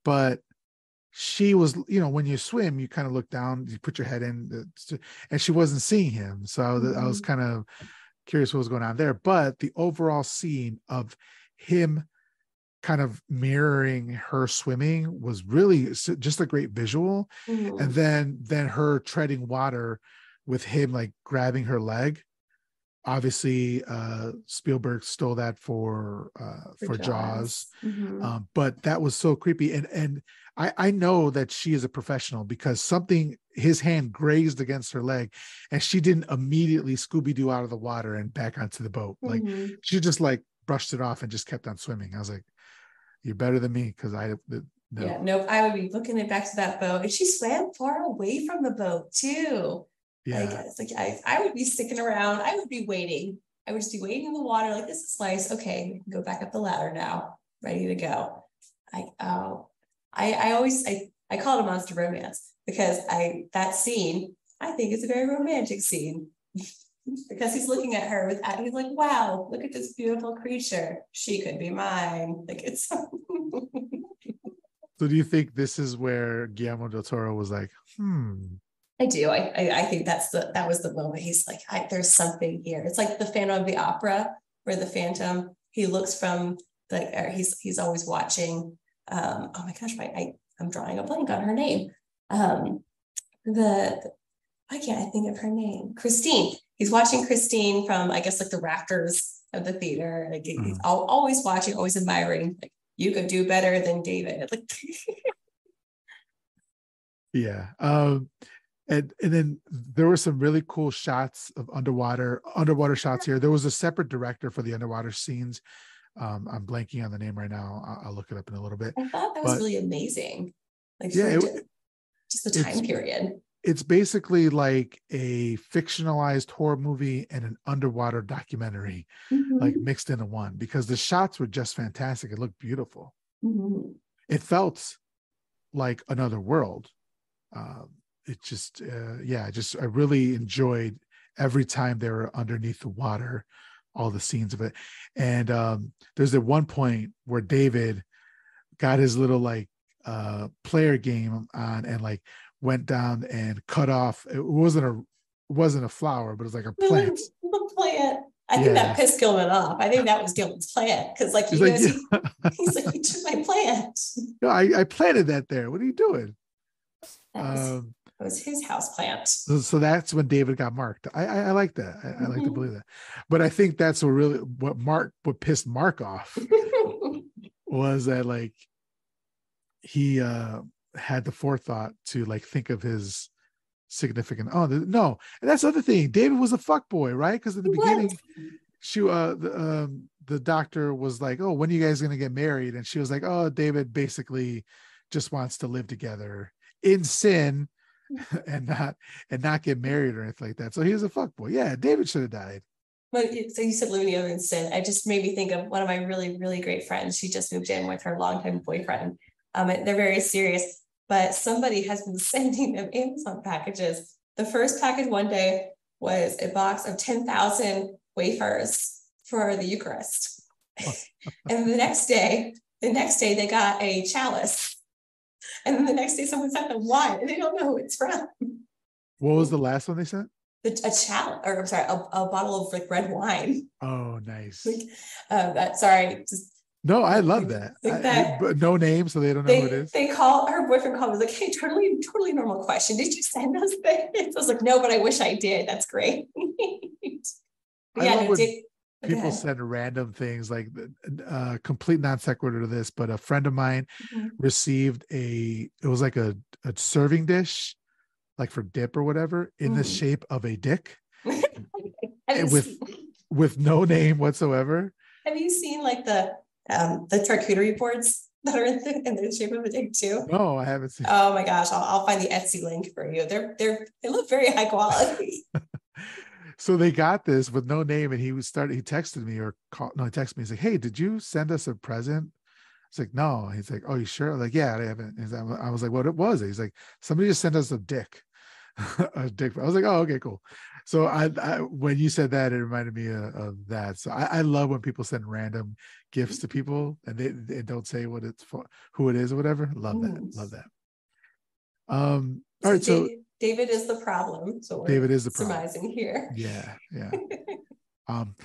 but she was you know when you swim you kind of look down you put your head in and she wasn't seeing him. So I was, I was kind of curious what was going on there. But the overall scene of him kind of mirroring her swimming was really just a great visual. Mhm. and then then her treading water with him like grabbing her leg obviously uh spielberg stole that for uh for, for jaws, jaws. Mm-hmm. Um, but that was so creepy and and i i know that she is a professional because something his hand grazed against her leg and she didn't immediately scooby-doo out of the water and back onto the boat like mm-hmm. she just like brushed it off and just kept on swimming i was like you're better than me because i no. Yeah, nope. I would be looking it back to that boat, and she swam far away from the boat too. Yeah, like, it's like I, I would be sticking around. I would be waiting. I would just be waiting in the water, like this is nice. Okay, go back up the ladder now, ready to go. I oh, I I always I I call it a monster romance because I that scene I think is a very romantic scene. because he's looking at her with he's like, wow, look at this beautiful creature. She could be mine. Like it's So do you think this is where Guillermo del Toro was like, hmm? I do. I, I, I think that's the that was the moment. He's like, there's something here. It's like the Phantom of the Opera, where the Phantom he looks from the he's he's always watching. Um, oh my gosh, I, I I'm drawing a blank on her name. Um, the why can't I think of her name? Christine. He's watching Christine from I guess like the rafters of the theater. Like mm. he's always watching, always admiring. Like you could do better than David. Like, yeah. Um, and and then there were some really cool shots of underwater underwater shots here. There was a separate director for the underwater scenes. Um, I'm blanking on the name right now. I'll, I'll, look it up in a little bit. I thought that was really amazing. Like yeah, it, just the time period it's basically like a fictionalized horror movie and an underwater documentary mm-hmm. like mixed into one because the shots were just fantastic it looked beautiful mm-hmm. it felt like another world um, it just uh, yeah I just i really enjoyed every time they were underneath the water all the scenes of it and um, there's at one point where david got his little like uh player game on and like went down and cut off. It wasn't a wasn't a flower, but it was like a plant. The plant. I think yeah. that pissed Gilman off. I think that was Gilman's plant because, like, he like, yeah. he, he's like, "You took my plant." No, I, I planted that there. What are you doing? Um, was his house plant. So, so, that's when David got marked. I I, I like that. I, mm-hmm. I, like to mm-hmm. believe that. But I think that's what really what Mark what pissed Mark off was that like he uh had the forethought to like think of his significant oh no and that's the other thing david was a fuck boy right because in the what? beginning she uh the, um the doctor was like oh when are you guys gonna get married and she was like oh david basically just wants to live together in sin and not and not get married or anything like that. So he was a fuck boy. Yeah david should have died. But so you said living together in sin it just made me think of one of my really really great friends. She just moved in with her longtime boyfriend. Um, they're very serious but somebody has been sending them Amazon packages. The first package one day was a box of 10,000 wafers for the Eucharist. and the next day, the next day they got a chalice. And then the next day someone sent them wine and they don't know who it's from. What was the last one they sent? The, a chalice, or I'm sorry, a, a, bottle of like red wine. Oh, nice. Like, uh, that sorry, just no, I love that. Like that I, no name, so they don't know they, who it is. They call her boyfriend called was like, "Hey, totally, totally normal question. Did you send us this?" I was like, "No, but I wish I did. That's great." yeah, no, did, people send random things like uh, complete non sequitur to this, but a friend of mine mm-hmm. received a. It was like a a serving dish, like for dip or whatever, in mm-hmm. the shape of a dick, with with no name whatsoever. Have you seen like the um, the charcuterie boards that are in the, in the shape of a dick too. No, I haven't seen. Oh my gosh, I'll, I'll find the Etsy link for you. They're they're they look very high quality. so they got this with no name, and he was started. He texted me or called. No, he texted me. He's like, "Hey, did you send us a present?" It's like, "No." He's like, "Oh, you sure?" I'm like, "Yeah, I haven't." I was like, "What it was?" He's like, "Somebody just sent us a dick." a dick. I was like, "Oh, okay, cool." so I, I, when you said that it reminded me of, of that so I, I, love when people send random gifts to people and they, they don't say what it's for who it is or whatever love that mm. love that um all right so, so david is the problem so david is the problem surmising here yeah yeah um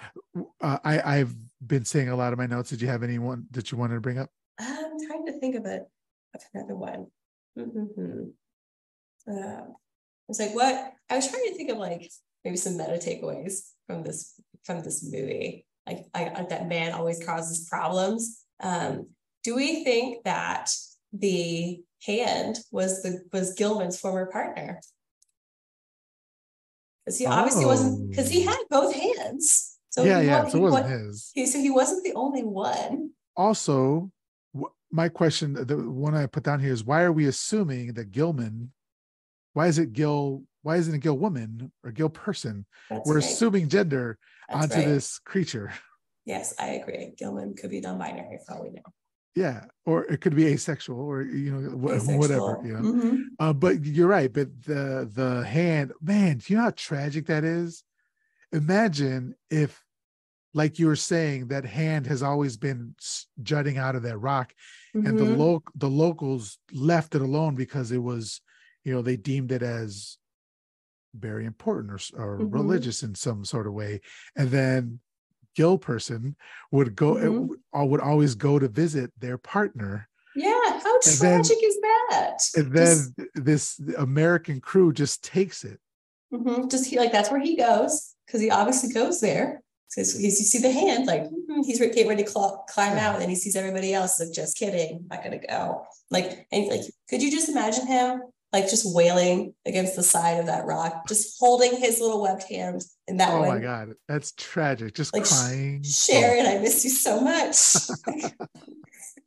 uh, i i've been saying a lot of my notes did you have anyone that you wanted to bring up i'm trying to think of it of another one mm-hmm. uh, it's like what I was trying to think of like maybe some meta takeaways from this from this movie. Like I, I, that man always causes problems. Um, do we think that the hand was the was Gilman's former partner? Because he obviously oh. wasn't because he had oh. both hands. So yeah, yeah. So it wasn't his. He, so he wasn't the only one. Also, my question, the one I put down here is why are we assuming that Gilman? Why is it Gil? Why isn't it Gil woman or Gil person? That's We're right. assuming gender That's onto right. this creature. Yes, I agree. Gilman could be non-binary for all we know. Yeah, or it could be asexual, or you know, asexual. whatever. Yeah, mm-hmm. uh, but you're right. But the the hand, man, do you know how tragic that is? Imagine if like you were saying, that hand has always been jutting out of that rock, mm-hmm. and the mm-hmm. loc the locals left it alone because it was, you know, they deemed it as very important or, or mm-hmm. religious in some sort of way, and then Gil person would go mm-hmm. Uh, would always go to visit their partner. Yeah, how tragic then, is that? And then just, this American crew just takes it. Mm-hmm. Just he, like that's where he goes because he obviously goes there because you see the hand, like mm-hmm, he's getting ready to cl- climb out, and then he sees everybody else. Like, just kidding, I'm not gonna go. Like, and like, could you just imagine him like just wailing against the side of that rock, just holding his little webbed hand in that oh way? Oh my god, that's tragic. Just like, crying. Sharon, oh. I miss you so much.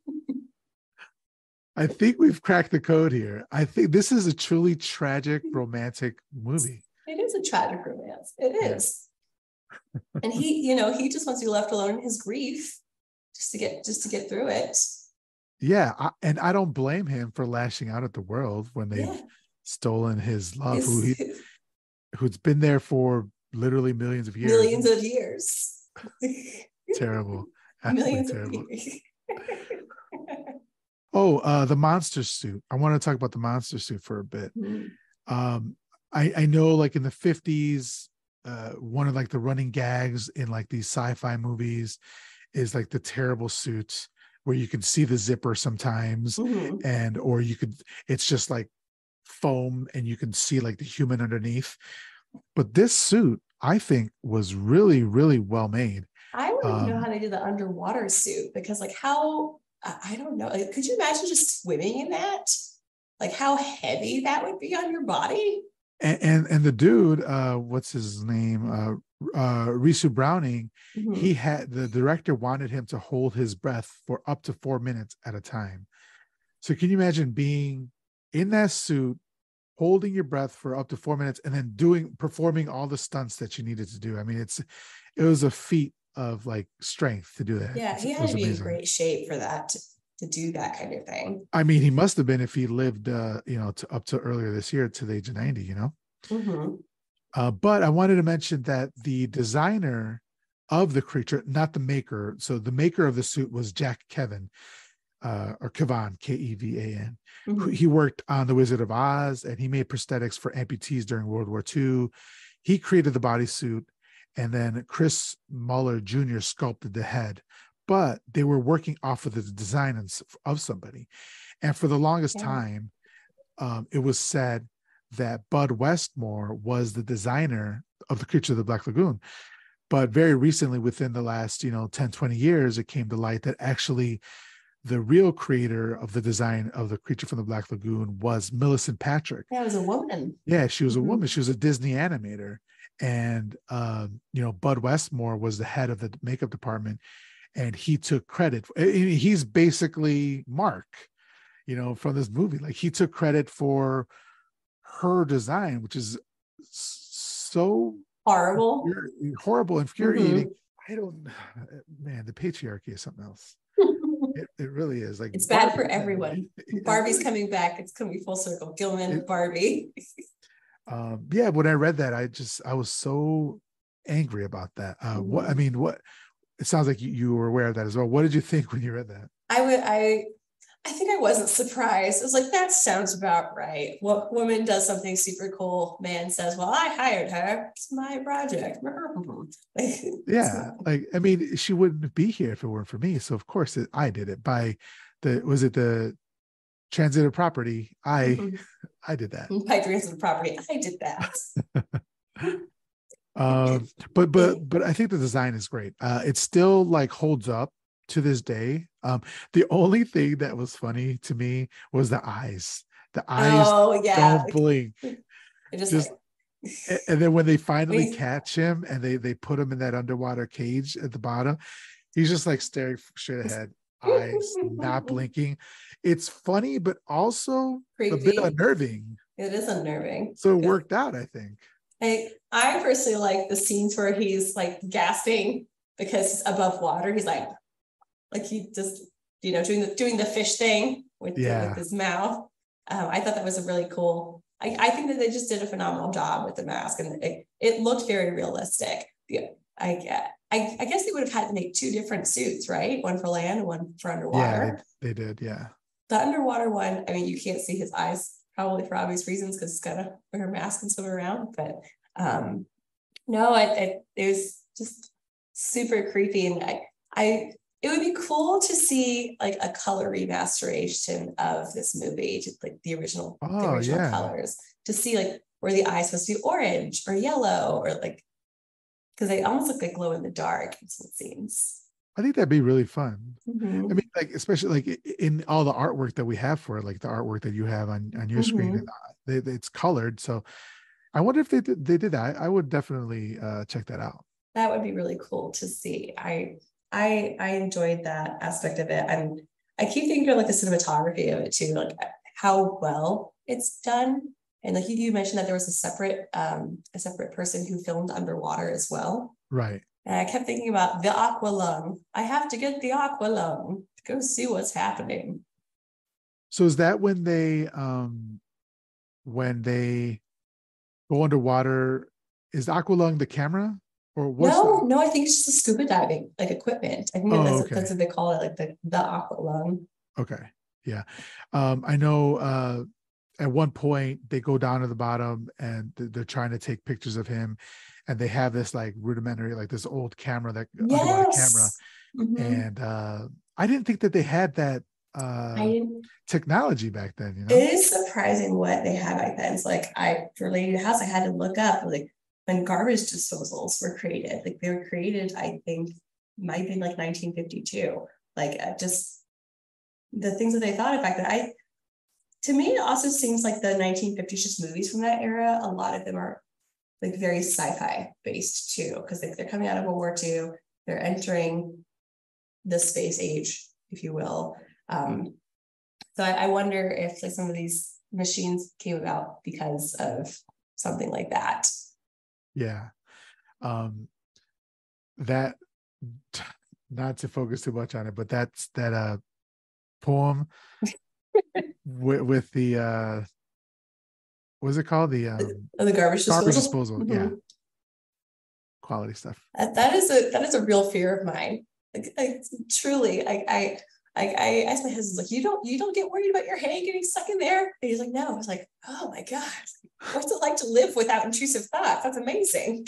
I think we've cracked the code here. I think this is a truly tragic romantic movie. It is a tragic romance. It is and he, you know, he just wants to be left alone in his grief just to get just to get through it. Yeah, I, and I don't blame him for lashing out at the world when they've yeah. stolen his love, his, who he, who's been there for literally millions of years. Millions of years. terrible. millions terrible. of years. oh, uh, the monster suit. I want to talk about the monster suit for a bit. Mm-hmm. Um, I, I know, like in the fifties, uh, one of like the running gags in like these sci-fi movies is like the terrible suits where you can see the zipper sometimes mm-hmm. and or you could it's just like foam and you can see like the human underneath. But this suit i think was really really well made. I would um, know how to do the underwater suit because like how i don't know like, could you imagine just swimming in that? Like how heavy that would be on your body and, and and, the dude uh what's his name? Uh uh Ricou Browning mm-hmm. he had the director wanted him to hold his breath for up to four minutes at a time. So can you imagine being in that suit holding your breath for up to four minutes and then doing performing all the stunts that you needed to do? I mean it's it was a feat of like strength to do that. Yeah he had to be amazing. in great shape for that to do that kind of thing. I mean, he must have been if he lived, uh, you know, to, up to earlier this year to the age of 90, you know? Mm-hmm. Uh, but I wanted to mention that the designer of the creature, not the maker, so the maker of the suit was Jack Kevin, uh, or Kevan, K E V A N. Mm-hmm. He worked on The Wizard of Oz and he made prosthetics for amputees during World War II. He created the bodysuit, and then Chris Muller Jr. sculpted the head but they were working off of the design of somebody. And for the longest yeah. time, um, it was said that Bud Westmore was the designer of the creature of the Black Lagoon. But very recently, within the last, you know, 10, 20 years, it came to light that actually the real creator of the design of the creature from the Black Lagoon was Millicent Patrick. Yeah, it was a woman. Yeah, she was a mm-hmm. woman. She was a Disney animator. And, um, you know, Bud Westmore was the head of the makeup department and he took credit. He's basically Mark, you know, from this movie. Like he took credit for her design, which is so horrible, horrible, infuriating. Mm-hmm. I don't, man, the patriarchy is something else. it, it really is. Like it's bad for everyone. Barbie's coming back. It's coming full circle. Gilman, it, Barbie. um, yeah, when I read that, I just I was so angry about that. Uh, mm-hmm. What I mean, what it sounds like you, you were aware of that as well. What did you think when you read that? I would I I think I wasn't surprised. I was like, that sounds about right. What woman does something super cool? Man says, Well, I hired her. It's my project. yeah. Like, I mean, she wouldn't be here if it weren't for me. So of course it, I did it by the was it the transitive property? I mm-hmm. I did that. By transitive property, I did that. Um, but but but I think the design is great. Uh, it still like holds up to this day. Um, the only thing that was funny to me was the eyes. The eyes Oh, yeah. don't blink. Just, just- like- And then when they finally Wait. catch him and they they put him in that underwater cage at the bottom, he's just like staring straight ahead, eyes not blinking. It's funny, but also a bit unnerving. it is unnerving. So it worked out, I think. I, I personally like the scenes where he's like gasping because he's above water. He's like, like he just, you know, doing the doing the fish thing with, the- Yeah. with his mouth. Um, I thought that was a really cool. I, I think that they just did a phenomenal job with the mask, and it, it looked very realistic. Yeah, I get. I, I guess they would have had to make two different suits, right? One for land and one for underwater. Yeah, they, they did. Yeah. The underwater one, I mean, you can't see his eyes probably for obvious reasons because it's got to wear a mask and swim around. But um, no, I, I it was just super creepy, and I, I it would be cool to see like a color remasteration of this movie, just like the original, the Oh, original yeah. colors, to see like where the eyes supposed to be orange or yellow or like because they almost look like glow in the dark in some scenes. I think that'd be really fun. Mhm. I mean, like especially like in all the artwork that we have for it, like the artwork that you have on on your screen, Mhm. and uh, they, it's colored. So I wonder if they did they did that. I would definitely uh check that out. that would be really cool to see. I I I enjoyed that aspect of it. And I keep thinking of like the cinematography of it too, like how well it's done. And like you, you mentioned that there was a separate um a separate person who filmed underwater as well. Right. And I kept thinking about the aqua lung. I have to get the aqua lung to go see what's happening. So is that when they um when they go underwater? Is aqua lung the camera or what's no, the- no, I think it's just the scuba diving like equipment. I think Oh, that's, okay. that's what they call it, like the, the aqua lung. Okay. Yeah. Um, I know uh at one point they go down to the bottom and they're trying to take pictures of him and they have this like rudimentary, like this old camera that underwater camera. Yes. Mhm. And uh I didn't think that they had that uh I technology back then, you know? It is surprising what they had back then. It's like I for Lady House, I had to look up like when garbage disposals were created. Like they were created, I think, might have been like 1952. Like uh, just the things that they thought of back then. I to me, it also seems like the 1950s just movies from that era. A lot of them are like very sci-fi based too, because like they're coming out of World War II. They're entering the space age, if you will. Um, so I, I wonder if like some of these machines came about because of something like that. Yeah. Um that not to focus too much on it, but that's that uh poem with, with the uh what's it called? The um Oh, the garbage disposal. garbage disposal. disposal. Yeah. Quality stuff. That, that is a that is a real fear of mine. Like, like truly, I I I, I asked my husband like, you don't you don't get worried about your hay getting stuck in there? And he's like, no. I was like, oh my god, what's it like to live without intrusive thoughts? That's amazing.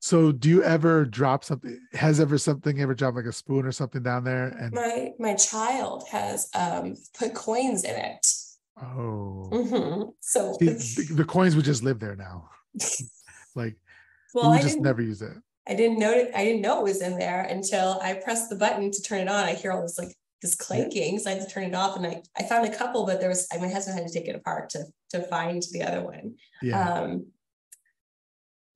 So do you ever drop something? Has ever something ever dropped like a spoon or something down there? And My my child has um put coins in it. Oh, Mhm. So See, the, the coins would just live there now. Like well, we I just never use it. I didn't know it. I didn't know it was in there until I pressed the button to turn it on. I hear all this like this clanking, so I had to turn it off. And I, I found a couple, but there was I, my husband had to take it apart to to find the other one. Yeah. Um,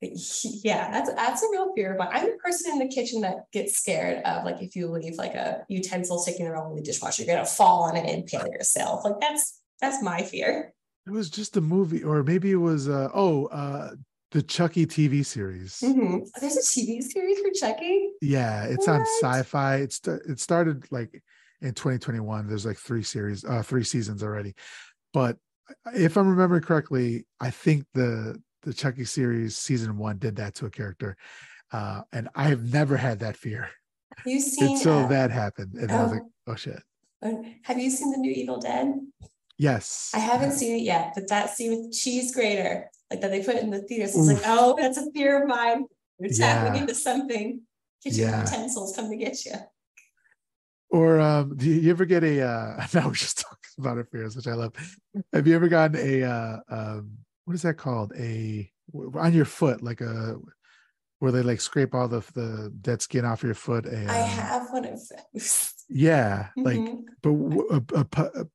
yeah, that's that's a real fear of mine. I'm the person in the kitchen that gets scared of like if you leave like a utensil sticking around in the dishwasher, you're gonna fall on it and impale yourself. Like that's that's my fear. it was just a movie, or maybe it was uh oh uh the Chucky TV series. Mhm. There's a TV series for Chucky. Yeah, it's on Syfy. It's it started like in 2021. There's like three series, uh three seasons already. But if I'm remembering correctly, I think the the Chucky series season one did that to a character. Uh and I have never had that fear Have you seen? until uh, that happened. And I was like, oh. oh shit. uh, Have you seen the new Evil Dead? Yes. I haven't seen it yet, but that scene with cheese grater, like that they put in the theaters, it's like, oh, that's a fear of mine. You're tapping Yeah. into something. Kitchen Yeah. utensils come to get you. Or um, do you ever get a uh now we're just talking about our fears, which I love. Have you ever gotten a uh um what is that called? A on your foot, like a where they like scrape all the the dead skin off your foot. A, I um, have one of those. Yeah, like Mhm. but a, a, a, a,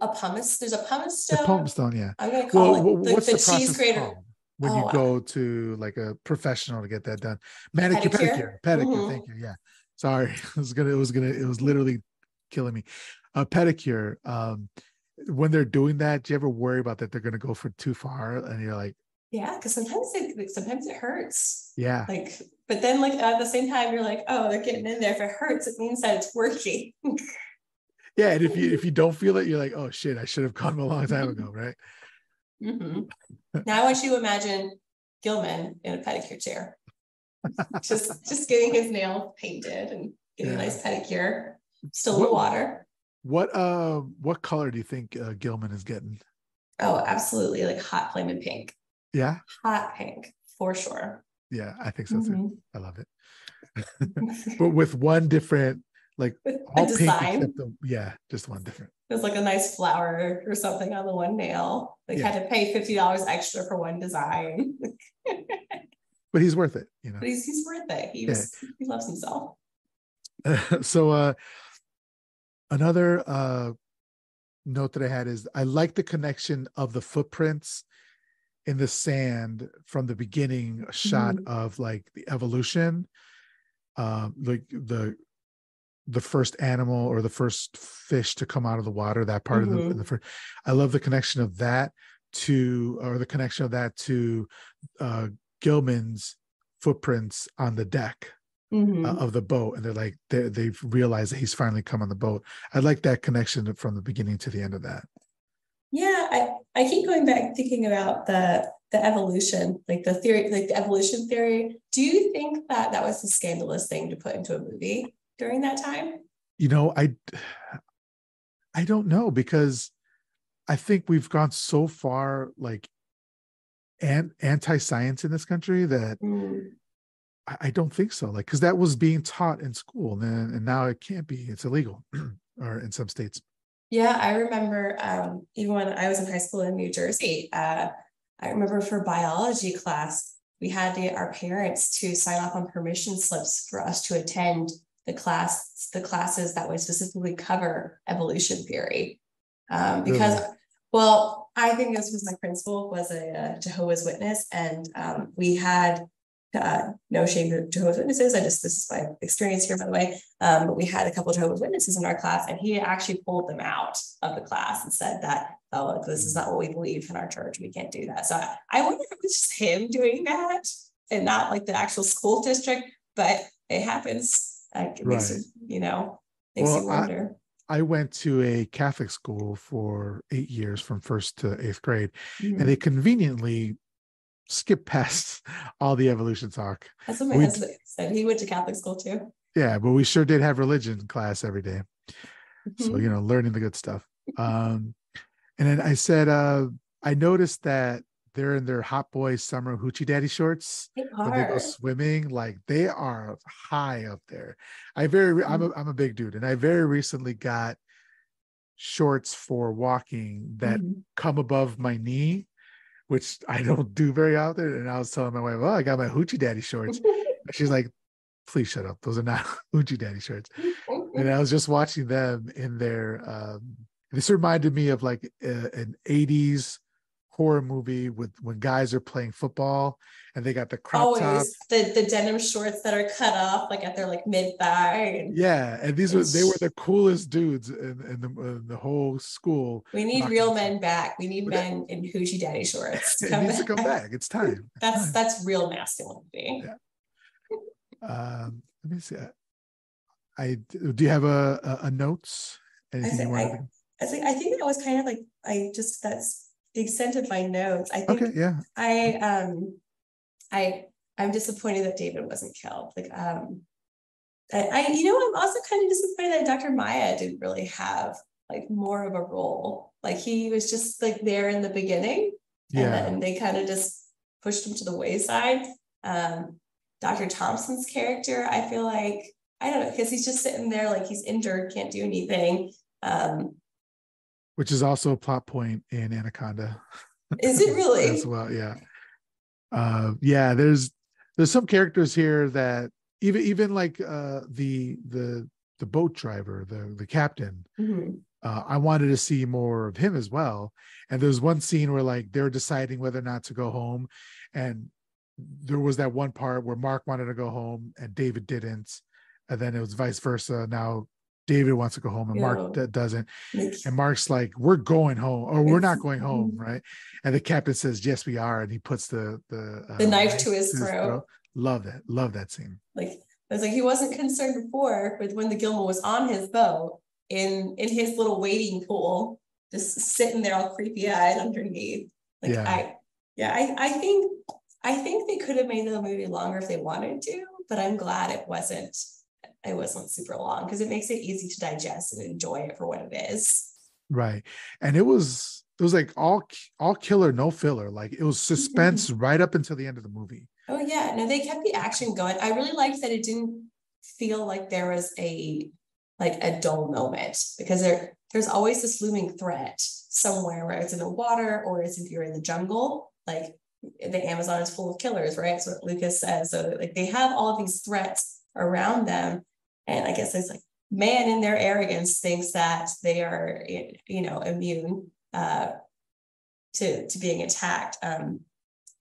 a pumice. There's a pumice a stone. palm stone. Yeah. I'm gonna call Well, it the, what's the the, cheese grater. when Oh, you go to like a professional to get that done? Manicure, pedicure, Pedicure? pedicure. Mhm. Thank you. Yeah. Sorry, it was gonna. It was gonna. It was literally killing me. A pedicure. Um, when they're doing that, do you ever worry about that they're gonna go for too far? And you're like, Yeah, because sometimes it like, sometimes it hurts. yeah, Like, but then like at the same time, you're like, oh, they're getting in there. If it hurts, it means that it's working. yeah. And if you if you don't feel it, you're like, oh shit, I should have gone a long time ago, right? mm-hmm. Now I want you to imagine Gilman in a pedicure chair. just just getting his nail painted and getting Yeah. a nice pedicure. Still in the What- water. What uh, what color do you think uh, Gilman is getting? Oh, absolutely. Like hot flaming pink. Yeah, Hot pink for sure. yeah, I think so too. Mhm. I love it. but with one different, like all a pink design. except the yeah, just one different. There's like a nice flower or something on the one nail. Like had to pay fifty dollars extra for one design. But he's worth it, you know. But he's he's worth it. He Yeah. was he loves himself. so uh another uh note that I had is I like the connection of the footprints in the sand from the beginning shot Mhm. of like the evolution um like the the first animal or the first fish to come out of the water that part of the, Mhm. the first i love the connection of that to or the connection of that to uh gilman's footprints on the deck Mhm. uh, of the boat and they're like they, they've realized that he's finally come on the boat i like that connection from the beginning to the end of that Yeah, I, I keep going back thinking about the the evolution, like the theory, like the evolution theory. Do you think that that was a scandalous thing to put into a movie during that time? you know i i don't know because i think we've gone so far like and anti-science in this country that I, I don't think so like because that was being taught in school and then and now it can't be it's illegal or in some states Yeah, I remember um, even when I was in high school in New Jersey, uh, I remember for biology class, we had to get our parents to sign off on permission slips for us to attend the class, the classes that would specifically cover evolution theory. Um, because, well, I think this was my principal was a, uh Jehovah's Witness, and um, we had uh, no shame to Jehovah's Witnesses. I just this is my experience here, by the way. Um, but we had a couple of Jehovah's Witnesses in our class, and he actually pulled them out of the class and said that, oh, look, this is not what we believe in our church. We can't do that. So I, I wonder if it was just him doing that and not like the actual school district, but it happens. Like, it makes you, you know, makes Well, you I- wonder. i went to a catholic school for eight years from first to eighth grade Mhm. and they conveniently skipped past all the evolution talk That's what my we- husband said. He went to Catholic school too. yeah but we sure did have religion class every day so Mhm. you know learning the good stuff um and then i said uh i noticed that they're in their hot boy summer hoochie daddy shorts They when they go swimming like they are high up there. I very I'm, a, I'm a big dude and i very recently got shorts for walking that Mhm. come above my knee which i don't do very often and i was telling my wife oh i got my hoochie daddy shorts. She's like please shut up. Those are not hoochie daddy shorts. And I was just watching them in their. Um, this reminded me of like uh, an '80s horror movie with when guys are playing football and they got the crop top. The, the denim shorts that are cut off like at their like mid thigh. Yeah, and these were they were the coolest dudes in, in the in the whole school. we need real men back. We need But that- men in hoochie daddy shorts. It needs to come back. It's time. It's That's time. that's real masculinity. Yeah. Um, let me see. I do you have a a, a notes? Anything said you I- to? I think I think that was kind of like I just that's the extent of my notes. I think Okay, yeah. I um I I'm disappointed that David wasn't killed. Like um I, I you know I'm also kind of disappointed that Dr. Maia didn't really have like more of a role. Like he was just like there in the beginning and Yeah. then they kind of just pushed him to the wayside. Um Dr. Thompson's character, I feel like I don't know, because he's just sitting there like he's injured, can't do anything. Um, Which is also a plot point in Anaconda. is it really? as well yeah uh yeah there's there's some characters here that even even like uh the the the boat driver, the the captain. Mhm. Uh, I wanted to see more of him as well. And there's one scene where like they're deciding whether or not to go home, and there was that one part where Mark wanted to go home and David didn't, and then it was vice versa. Now David wants to go home and Yeah. Mark d- doesn't. And Mark's like, "We're going home, or we're not going home, Mhm. right?" And the captain says, "Yes, we are," and he puts the the uh, The knife to his throat. Love that. Love that scene. like I was like he wasn't concerned before with when the Gilman was on his boat in in his little wading pool, just sitting there all creepy eyed underneath. Like Yeah. I yeah, I I think I think they could have made the movie longer if they wanted to, but I'm glad it wasn't it wasn't super long because it makes it easy to digest and enjoy it for what it is. Right. And it was it was like all all killer, no filler. Like it was mm-hmm. suspense right up until the end of the movie. Oh yeah, no, they kept the action going. I really liked that it didn't feel like there was a like a dull moment because there there's always this looming threat somewhere where it's in the water or it's if you're in the jungle. Like the Amazon is full of killers, right? That's what Lucas says. So like they have all of these threats around them, and I guess it's like man in their arrogance thinks that they are you know immune uh, to to being attacked um,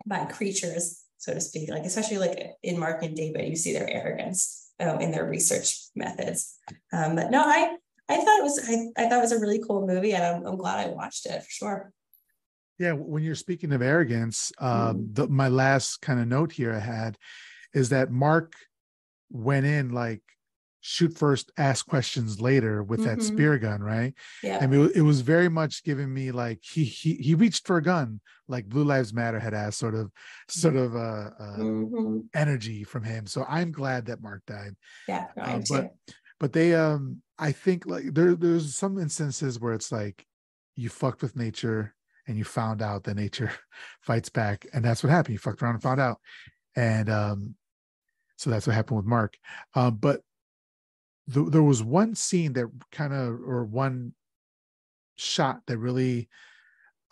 by creatures so to speak, like especially like in Mark and David, you see their arrogance um, in their research methods. Um, but no, I I thought it was I, I thought it was a really cool movie, and I'm, I'm glad I watched it for sure. Yeah, when you're speaking of arrogance, um, Mhm. the, my last kind of note here I had is that Mark went in like shoot first, ask questions later with that Mhm. spear gun, right? Yeah, I mean, it was very much giving me like he he he reached for a gun, like Blue Lives Matter had asked, sort of sort of uh, uh Mhm. energy from him. So I'm glad that Mark died. yeah, no, Uh, too. but but they um I think like there there's some instances where it's like you fucked with nature and you found out that nature fights back and that's what happened. You fucked around and found out. And um so that's what happened with Mark. Um but th- there was one scene that kind of or one shot that really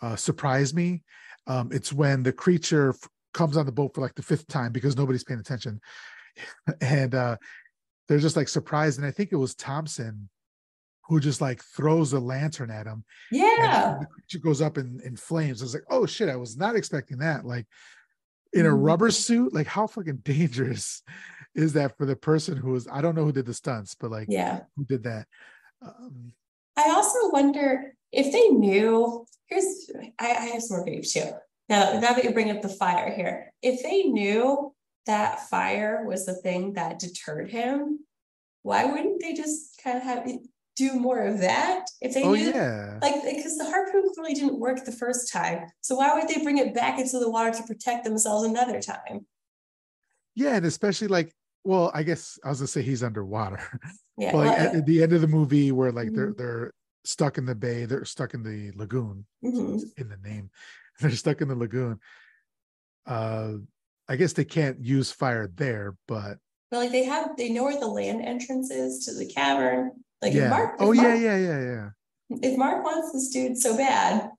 uh surprised me. Um it's when the creature f- comes on the boat for like the fifth time because nobody's paying attention. and uh they're just like surprised. And I think it was Thompson who just like throws a lantern at him. Yeah, the creature goes up in, in flames. I was like, oh shit, I was not expecting that. Like in a Mhm. rubber suit, like how fucking dangerous is that for the person who was, I don't know who did the stunts, but like yeah. who did that? Um, I also wonder if they knew. Here's I, I have some more beef too. Now, now that you bring up the fire here, if they knew that fire was the thing that deterred him, why wouldn't they just kind of have do more of that? If they oh knew, yeah. like, because the harpoon clearly didn't work the first time, so why would they bring it back into the water to protect themselves another time? Yeah. And especially like, well, I guess I was gonna say he's underwater. Yeah, But like at, at the end of the movie where like they're Mhm. they're stuck in the bay, they're stuck in the lagoon. mhm. in the name. They're stuck in the lagoon. Uh I guess they can't use fire there, but but like they have, they know where the land entrance is to the cavern. Like, if yeah. Mark, oh yeah, yeah, yeah, yeah. if Mark wants this dude so bad,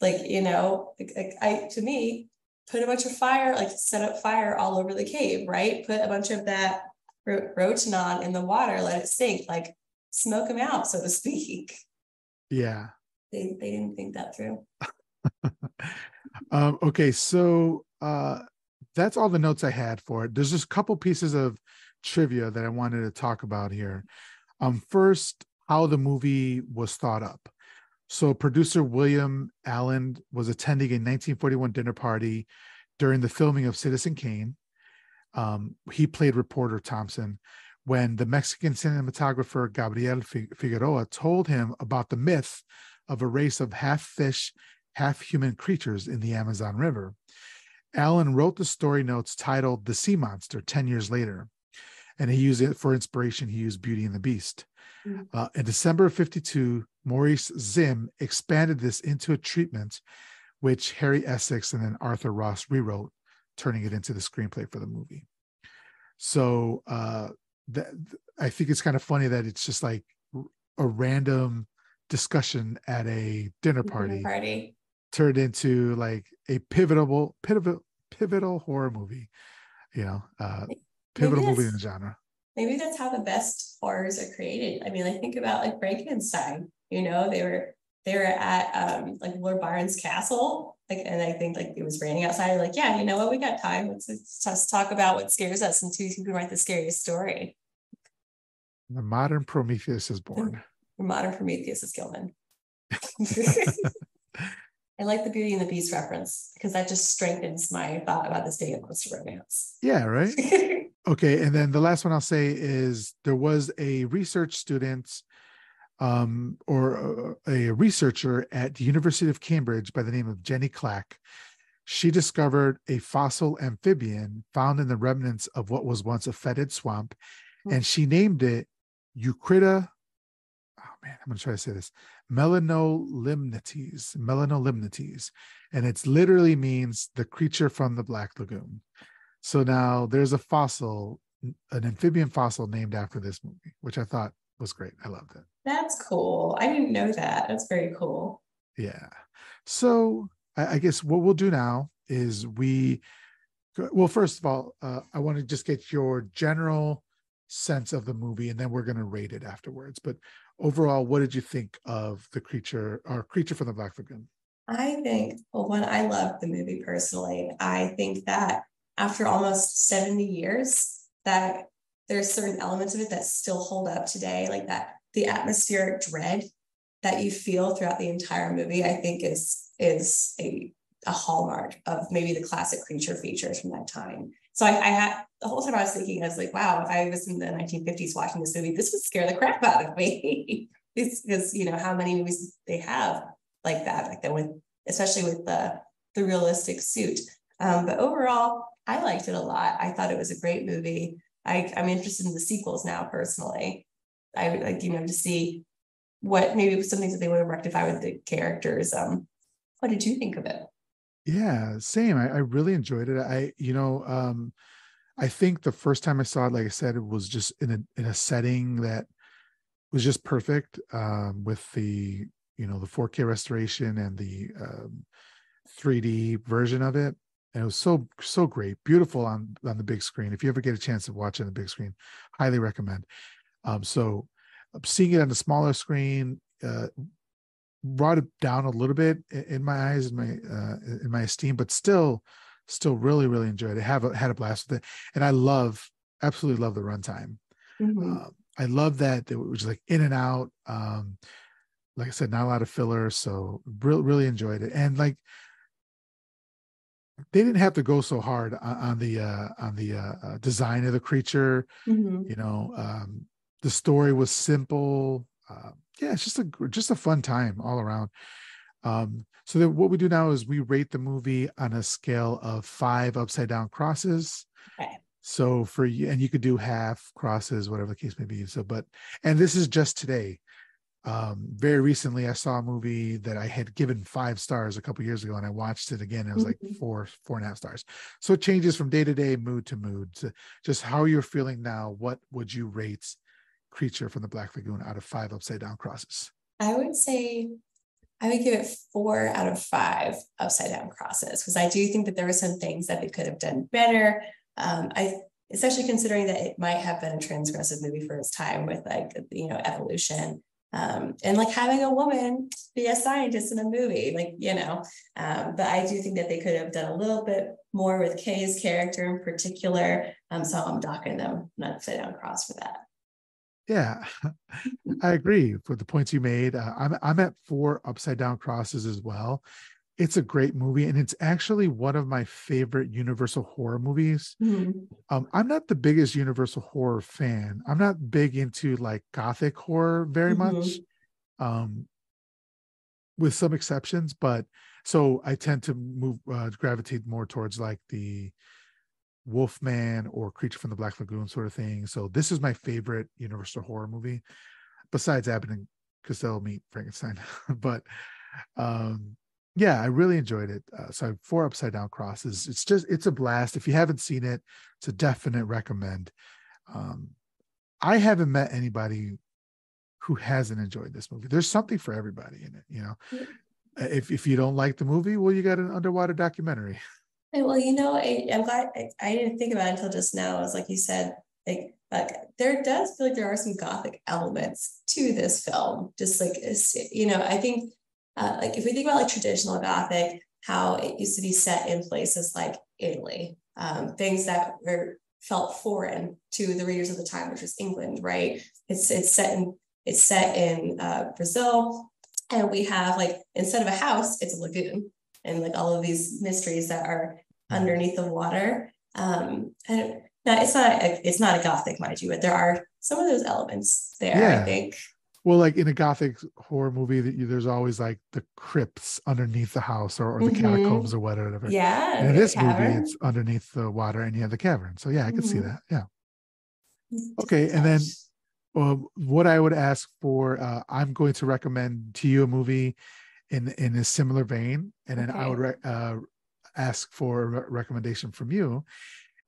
like you know, like, like, I to me, put a bunch of fire, like set up fire all over the cave, right? Put a bunch of that ro- rotenone in the water, let it sink, like smoke them out, so to speak. Yeah. They they didn't think that through. um, okay, so uh that's all the notes I had for it. There's just a couple pieces of trivia that I wanted to talk about here. Um, first, how the movie was thought up. So, producer William Alland was attending a 1941 dinner party during the filming of Citizen Kane. Um, he played reporter Thompson when the Mexican cinematographer Gabriel Figueroa told him about the myth of a race of half fish, half human creatures in the Amazon River. Alland wrote the story notes titled The Sea Monster 10 years later. And he used it for inspiration. He used Beauty and the Beast. Mhm. Uh, in December of 52, Maurice Zimm expanded this into a treatment, which Harry Essex and then Arthur Ross rewrote, turning it into the screenplay for the movie. So uh, that I think it's kind of funny that it's just like a random discussion at a dinner party Party. turned into like a pivotal pivotal pivotal horror movie you know, uh, pivotal movie in the genre. Maybe that's how the best horrors are created. I mean, I think about like Frankenstein. You know, they were they were at um like Lord Byron's castle, like, and I think like it was raining outside. Like, yeah, you know what? We got time. Let's, let's talk about what scares us and see who can write the scariest story. The modern Prometheus is born. The modern Prometheus is Gilman. I like the Beauty and the Beast reference because that just strengthens my thought about this being a close romance. Yeah, right. Okay, and then the last one I'll say is there was a research student um, or a, a researcher at the University of Cambridge by the name of Jenny Clack. She discovered a fossil amphibian found in the remnants of what was once a fetid swamp, mm-hmm. and she named it Eucritta man, I'm gonna try to say this melanolimnetes, melanolimnetes, and it literally means the creature from the Black Lagoon. So now there's a fossil, an amphibian fossil named after this movie, which I thought was great. I loved it. That's cool. I didn't know that. That's very cool. Yeah. So I, I guess what we'll do now is we, well, first of all, uh, I want to just get your general sense of the movie and then we're going to rate it afterwards but overall, what did you think of the creature or creature from the Black Lagoon? I think, well, when I loved the movie personally, I think that after almost 70 years, that there's certain elements of it that still hold up today, like that the atmospheric dread that you feel throughout the entire movie, I think is is a, a hallmark of maybe the classic creature features from that time. So I, I, had the whole time I was thinking, I was like, wow, if I was in the 1950s watching this movie, this would scare the crap out of me. because you know how many movies they have like that, like that with especially with the the realistic suit. Um, but overall, I liked it a lot. I thought it was a great movie. I, I'm interested in the sequels now personally. I would like, you know, to see what maybe some things that they would have rectified with the characters. Um, what did you think of it? Yeah, same. I, I really enjoyed it. I, you know, um, I think the first time I saw it, like I said, it was just in a in a setting that was just perfect um, with the you know the 4K restoration and the um, 3D version of it. And it was so so great, beautiful on on the big screen. If you ever get a chance to watch it on the big screen, highly recommend. Um, so seeing it on the smaller screen, uh, brought it down a little bit in my eyes, in my uh, in my esteem, but still, still really really enjoyed it. Have a, had a blast with it, and I love absolutely love the runtime. Mm-hmm. Uh, I love that it was like in and out. Um, like I said, not a lot of filler, so really really enjoyed it, and like they didn't have to go so hard on, on the uh, on the uh, uh, design of the creature. Mm-hmm. You know, um, the story was simple. Uh, yeah, it's just a just a fun time all around. Um, so then what we do now is we rate the movie on a scale of five upside down crosses. Okay. So for you, and you could do half crosses, whatever the case may be. So, but and this is just today. Um, very recently, I saw a movie that I had given five stars a couple years ago, and I watched it again. It was like mm-hmm. four, four and a half stars. So it changes from day to day, mood to mood. So just how you're feeling now. What would you rate creature from the Black Lagoon out of five upside down crosses? I would say I would give it four out of five upside down crosses because I do think that there were some things that they could have done better. Um, I especially considering that it might have been a transgressive movie for its time with like you know evolution um, and like having a woman be a scientist in a movie, like you know. Um, but I do think that they could have done a little bit more with Kay's character in particular. Um, so I'm docking them not upside down cross for that. Yeah, I agree with the points you made. Uh, I'm I'm at four upside down crosses as well. It's a great movie, and it's actually one of my favorite Universal horror movies. Mm-hmm. Um, I'm not the biggest Universal horror fan. I'm not big into like gothic horror very mm-hmm. much, um, with some exceptions. But so I tend to move uh, gravitate more towards like the Wolfman or Creature from the Black Lagoon sort of thing. So this is my favorite Universal horror movie, besides Abbott and Costello meet Frankenstein. but um, yeah, I really enjoyed it. Uh, so four upside down crosses. It's just it's a blast. If you haven't seen it, it's a definite recommend. Um, I haven't met anybody who hasn't enjoyed this movie. There's something for everybody in it, you know. If if you don't like the movie, well, you got an underwater documentary. well, you know, I, am glad I, I, didn't think about it until just now. It's like you said, like, like there does feel like there are some gothic elements to this film. Just like you know, I think uh, like if we think about like traditional gothic, how it used to be set in places like Italy, um, things that were felt foreign to the readers of the time, which was England, right? It's it's set in it's set in uh, Brazil, and we have like instead of a house, it's a lagoon, and like all of these mysteries that are underneath the water. Um, and now it's not a, it's not a gothic, mind you, but there are some of those elements there. Yeah. I think. Well, like in a gothic horror movie, that there's always like the crypts underneath the house or, or the mm-hmm. catacombs or whatever. Yeah. And in this movie, it's underneath the water and you have the cavern. So yeah, I can mm-hmm. see that. Yeah. Okay, and then uh, what I would ask for, uh, I'm going to recommend to you a movie in in a similar vein, and then okay. I would re- uh, ask for a re- recommendation from you.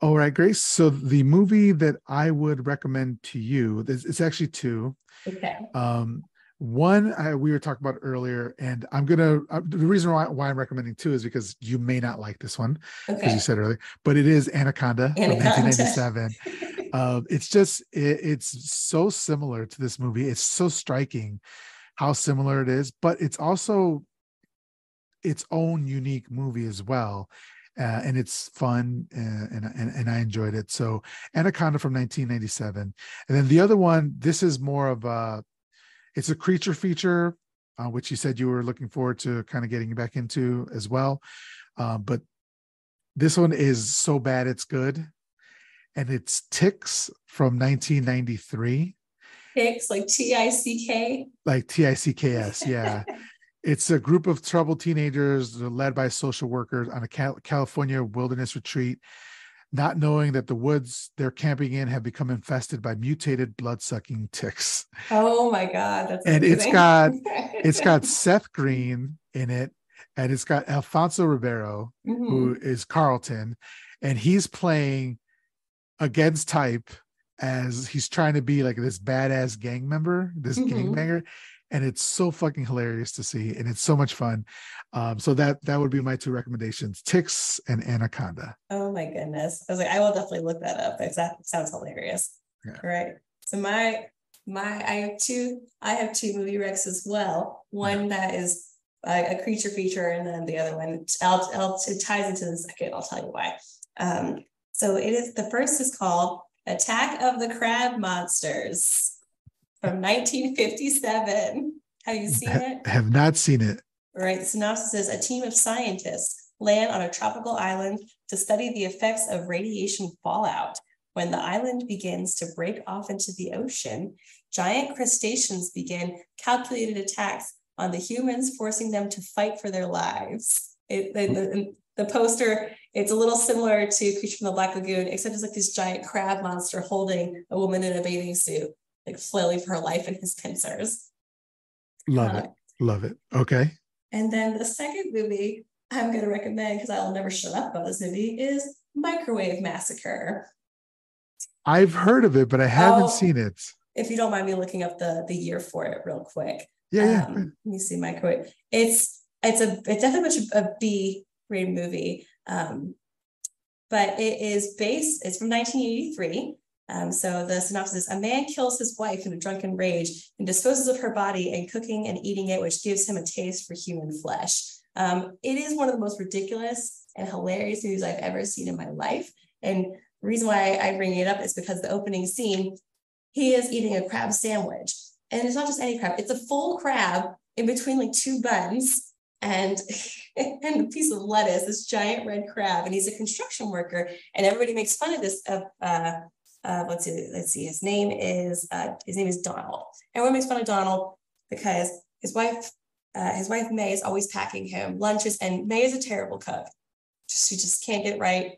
All right, Grace. So the movie that I would recommend to you, it's actually two. Okay. Um, one I, we were talking about earlier, and I'm gonna. Uh, the reason why, why I'm recommending two is because you may not like this one, as okay. you said earlier, but it is Anaconda, Anaconda. from 1997. uh, it's just it, it's so similar to this movie. It's so striking how similar it is, but it's also its own unique movie as well. Uh, and it's fun uh, and, and and I enjoyed it. So Anaconda from 1997, and then the other one. This is more of a, it's a creature feature, uh, which you said you were looking forward to kind of getting back into as well. Uh, but this one is so bad it's good, and it's Ticks from 1993. Ticks like T I C K. Like T I C K S, yeah. It's a group of troubled teenagers led by social workers on a California wilderness retreat, not knowing that the woods they're camping in have become infested by mutated blood-sucking ticks. Oh my god, that's and amazing. it's got it's got Seth Green in it, and it's got Alfonso Ribeiro, mm-hmm. who is Carlton, and he's playing against type as he's trying to be like this badass gang member, this mm-hmm. gangbanger, and it's so fucking hilarious to see and it's so much fun. Um, so that that would be my two recommendations ticks and anaconda. Oh my goodness. I was like i will definitely look that up because that sounds hilarious. Yeah. right so my my i have two i have two movie recs as well. One yeah. that is a, a, creature feature and then the other one I'll, I'll, it ties into the second i'll tell you why. Um, so it is the first is called attack of the crab monsters from 1957. Have you seen it? I have not seen it. Right. Synopsis says a team of scientists land on a tropical island to study the effects of radiation fallout. When the island begins to break off into the ocean, giant crustaceans begin calculated attacks on the humans, forcing them to fight for their lives. It, the, the, the poster, it's a little similar to Creature from the Black Lagoon, except it's like this giant crab monster holding a woman in a bathing suit like flailing for her life in his pincers. Love uh, it. Love it. Okay. And then the second movie I'm going to recommend because I'll never shut up about this movie is Microwave Massacre. I've heard of it, but I haven't oh, seen it. If you don't mind me looking up the the year for it real quick. Yeah, yeah. Um, let me see Microwave. It's it's a it's definitely much a B rated movie. Um, but it is based, it's from 1983. Um, so the synopsis is a man kills his wife in a drunken rage and disposes of her body and cooking and eating it, which gives him a taste for human flesh. Um, it is one of the most ridiculous and hilarious movies I've ever seen in my life. And the reason why I bring it up is because the opening scene, he is eating a crab sandwich. And it's not just any crab, it's a full crab in between like two buns and and a piece of lettuce, this giant red crab, and he's a construction worker, and everybody makes fun of this uh, uh, let's see, let's see, his name is uh, his name is Donald. Everyone makes fun of Donald because his wife, uh, his wife May is always packing him lunches, and May is a terrible cook. She just can't get it right.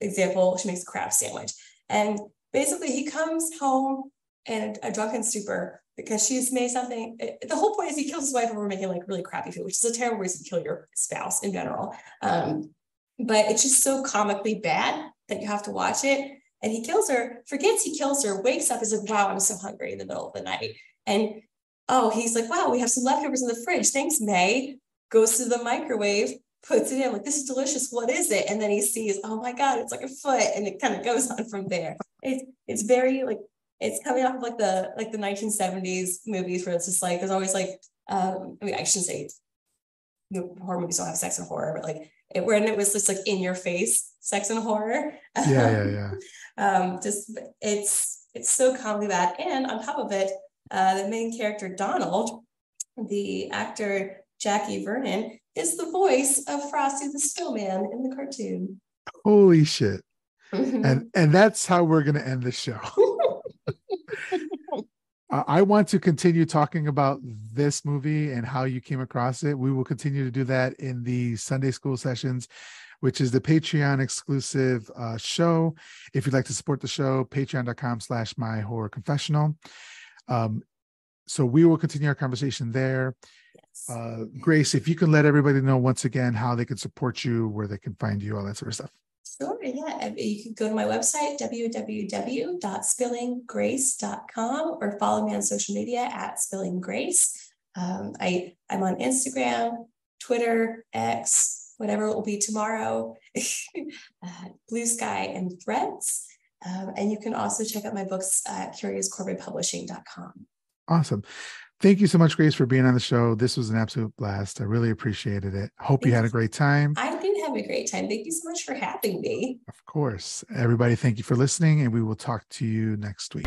Example, she makes a crab sandwich, and basically he comes home in a drunken stupor because she's made something. It, the whole point is he kills his wife over making like really crappy food, which is a terrible reason to kill your spouse in general. Um, but it's just so comically bad that you have to watch it and he kills her, forgets he kills her, wakes up, is like, wow, I'm so hungry in the middle of the night. And oh, he's like, wow, we have some leftovers in the fridge. Thanks, May. Goes to the microwave, puts it in like this is delicious. What is it? And then he sees, oh my God, it's like a foot, and it kind of goes on from there. It's it's very like it's coming off of like the like the 1970s movies where it's just like there's always like um I mean I shouldn't say you know, horror movies don't have sex and horror, but like it, when it was just like in your face sex and horror. Yeah, yeah, yeah. um, just it's it's so comedy bad, and on top of it, uh, the main character Donald, the actor Jackie Vernon, is the voice of Frosty the Snowman in the cartoon. Holy shit! and and that's how we're gonna end the show. I want to continue talking about this movie and how you came across it. We will continue to do that in the Sunday school sessions, which is the Patreon exclusive uh, show. If you'd like to support the show, patreon.com slash my horror confessional. Um, so we will continue our conversation there. Yes. Uh, Grace, if you can let everybody know once again how they can support you, where they can find you, all that sort of stuff. Sure, yeah. You can go to my website, www.spillinggrace.com, or follow me on social media at spillinggrace. Um, I, I'm on Instagram, Twitter, X, whatever it will be tomorrow, uh, Bluesky, and Threads. Um, and you can also check out my books at curiouscorvidpublishing.com. Awesome. Thank you so much, Grace, for being on the show. This was an absolute blast. I really appreciated it. Hope you had a great time. I did have a great time. Thank you so much for having me. Of course. Everybody, thank you for listening, and we will talk to you next week.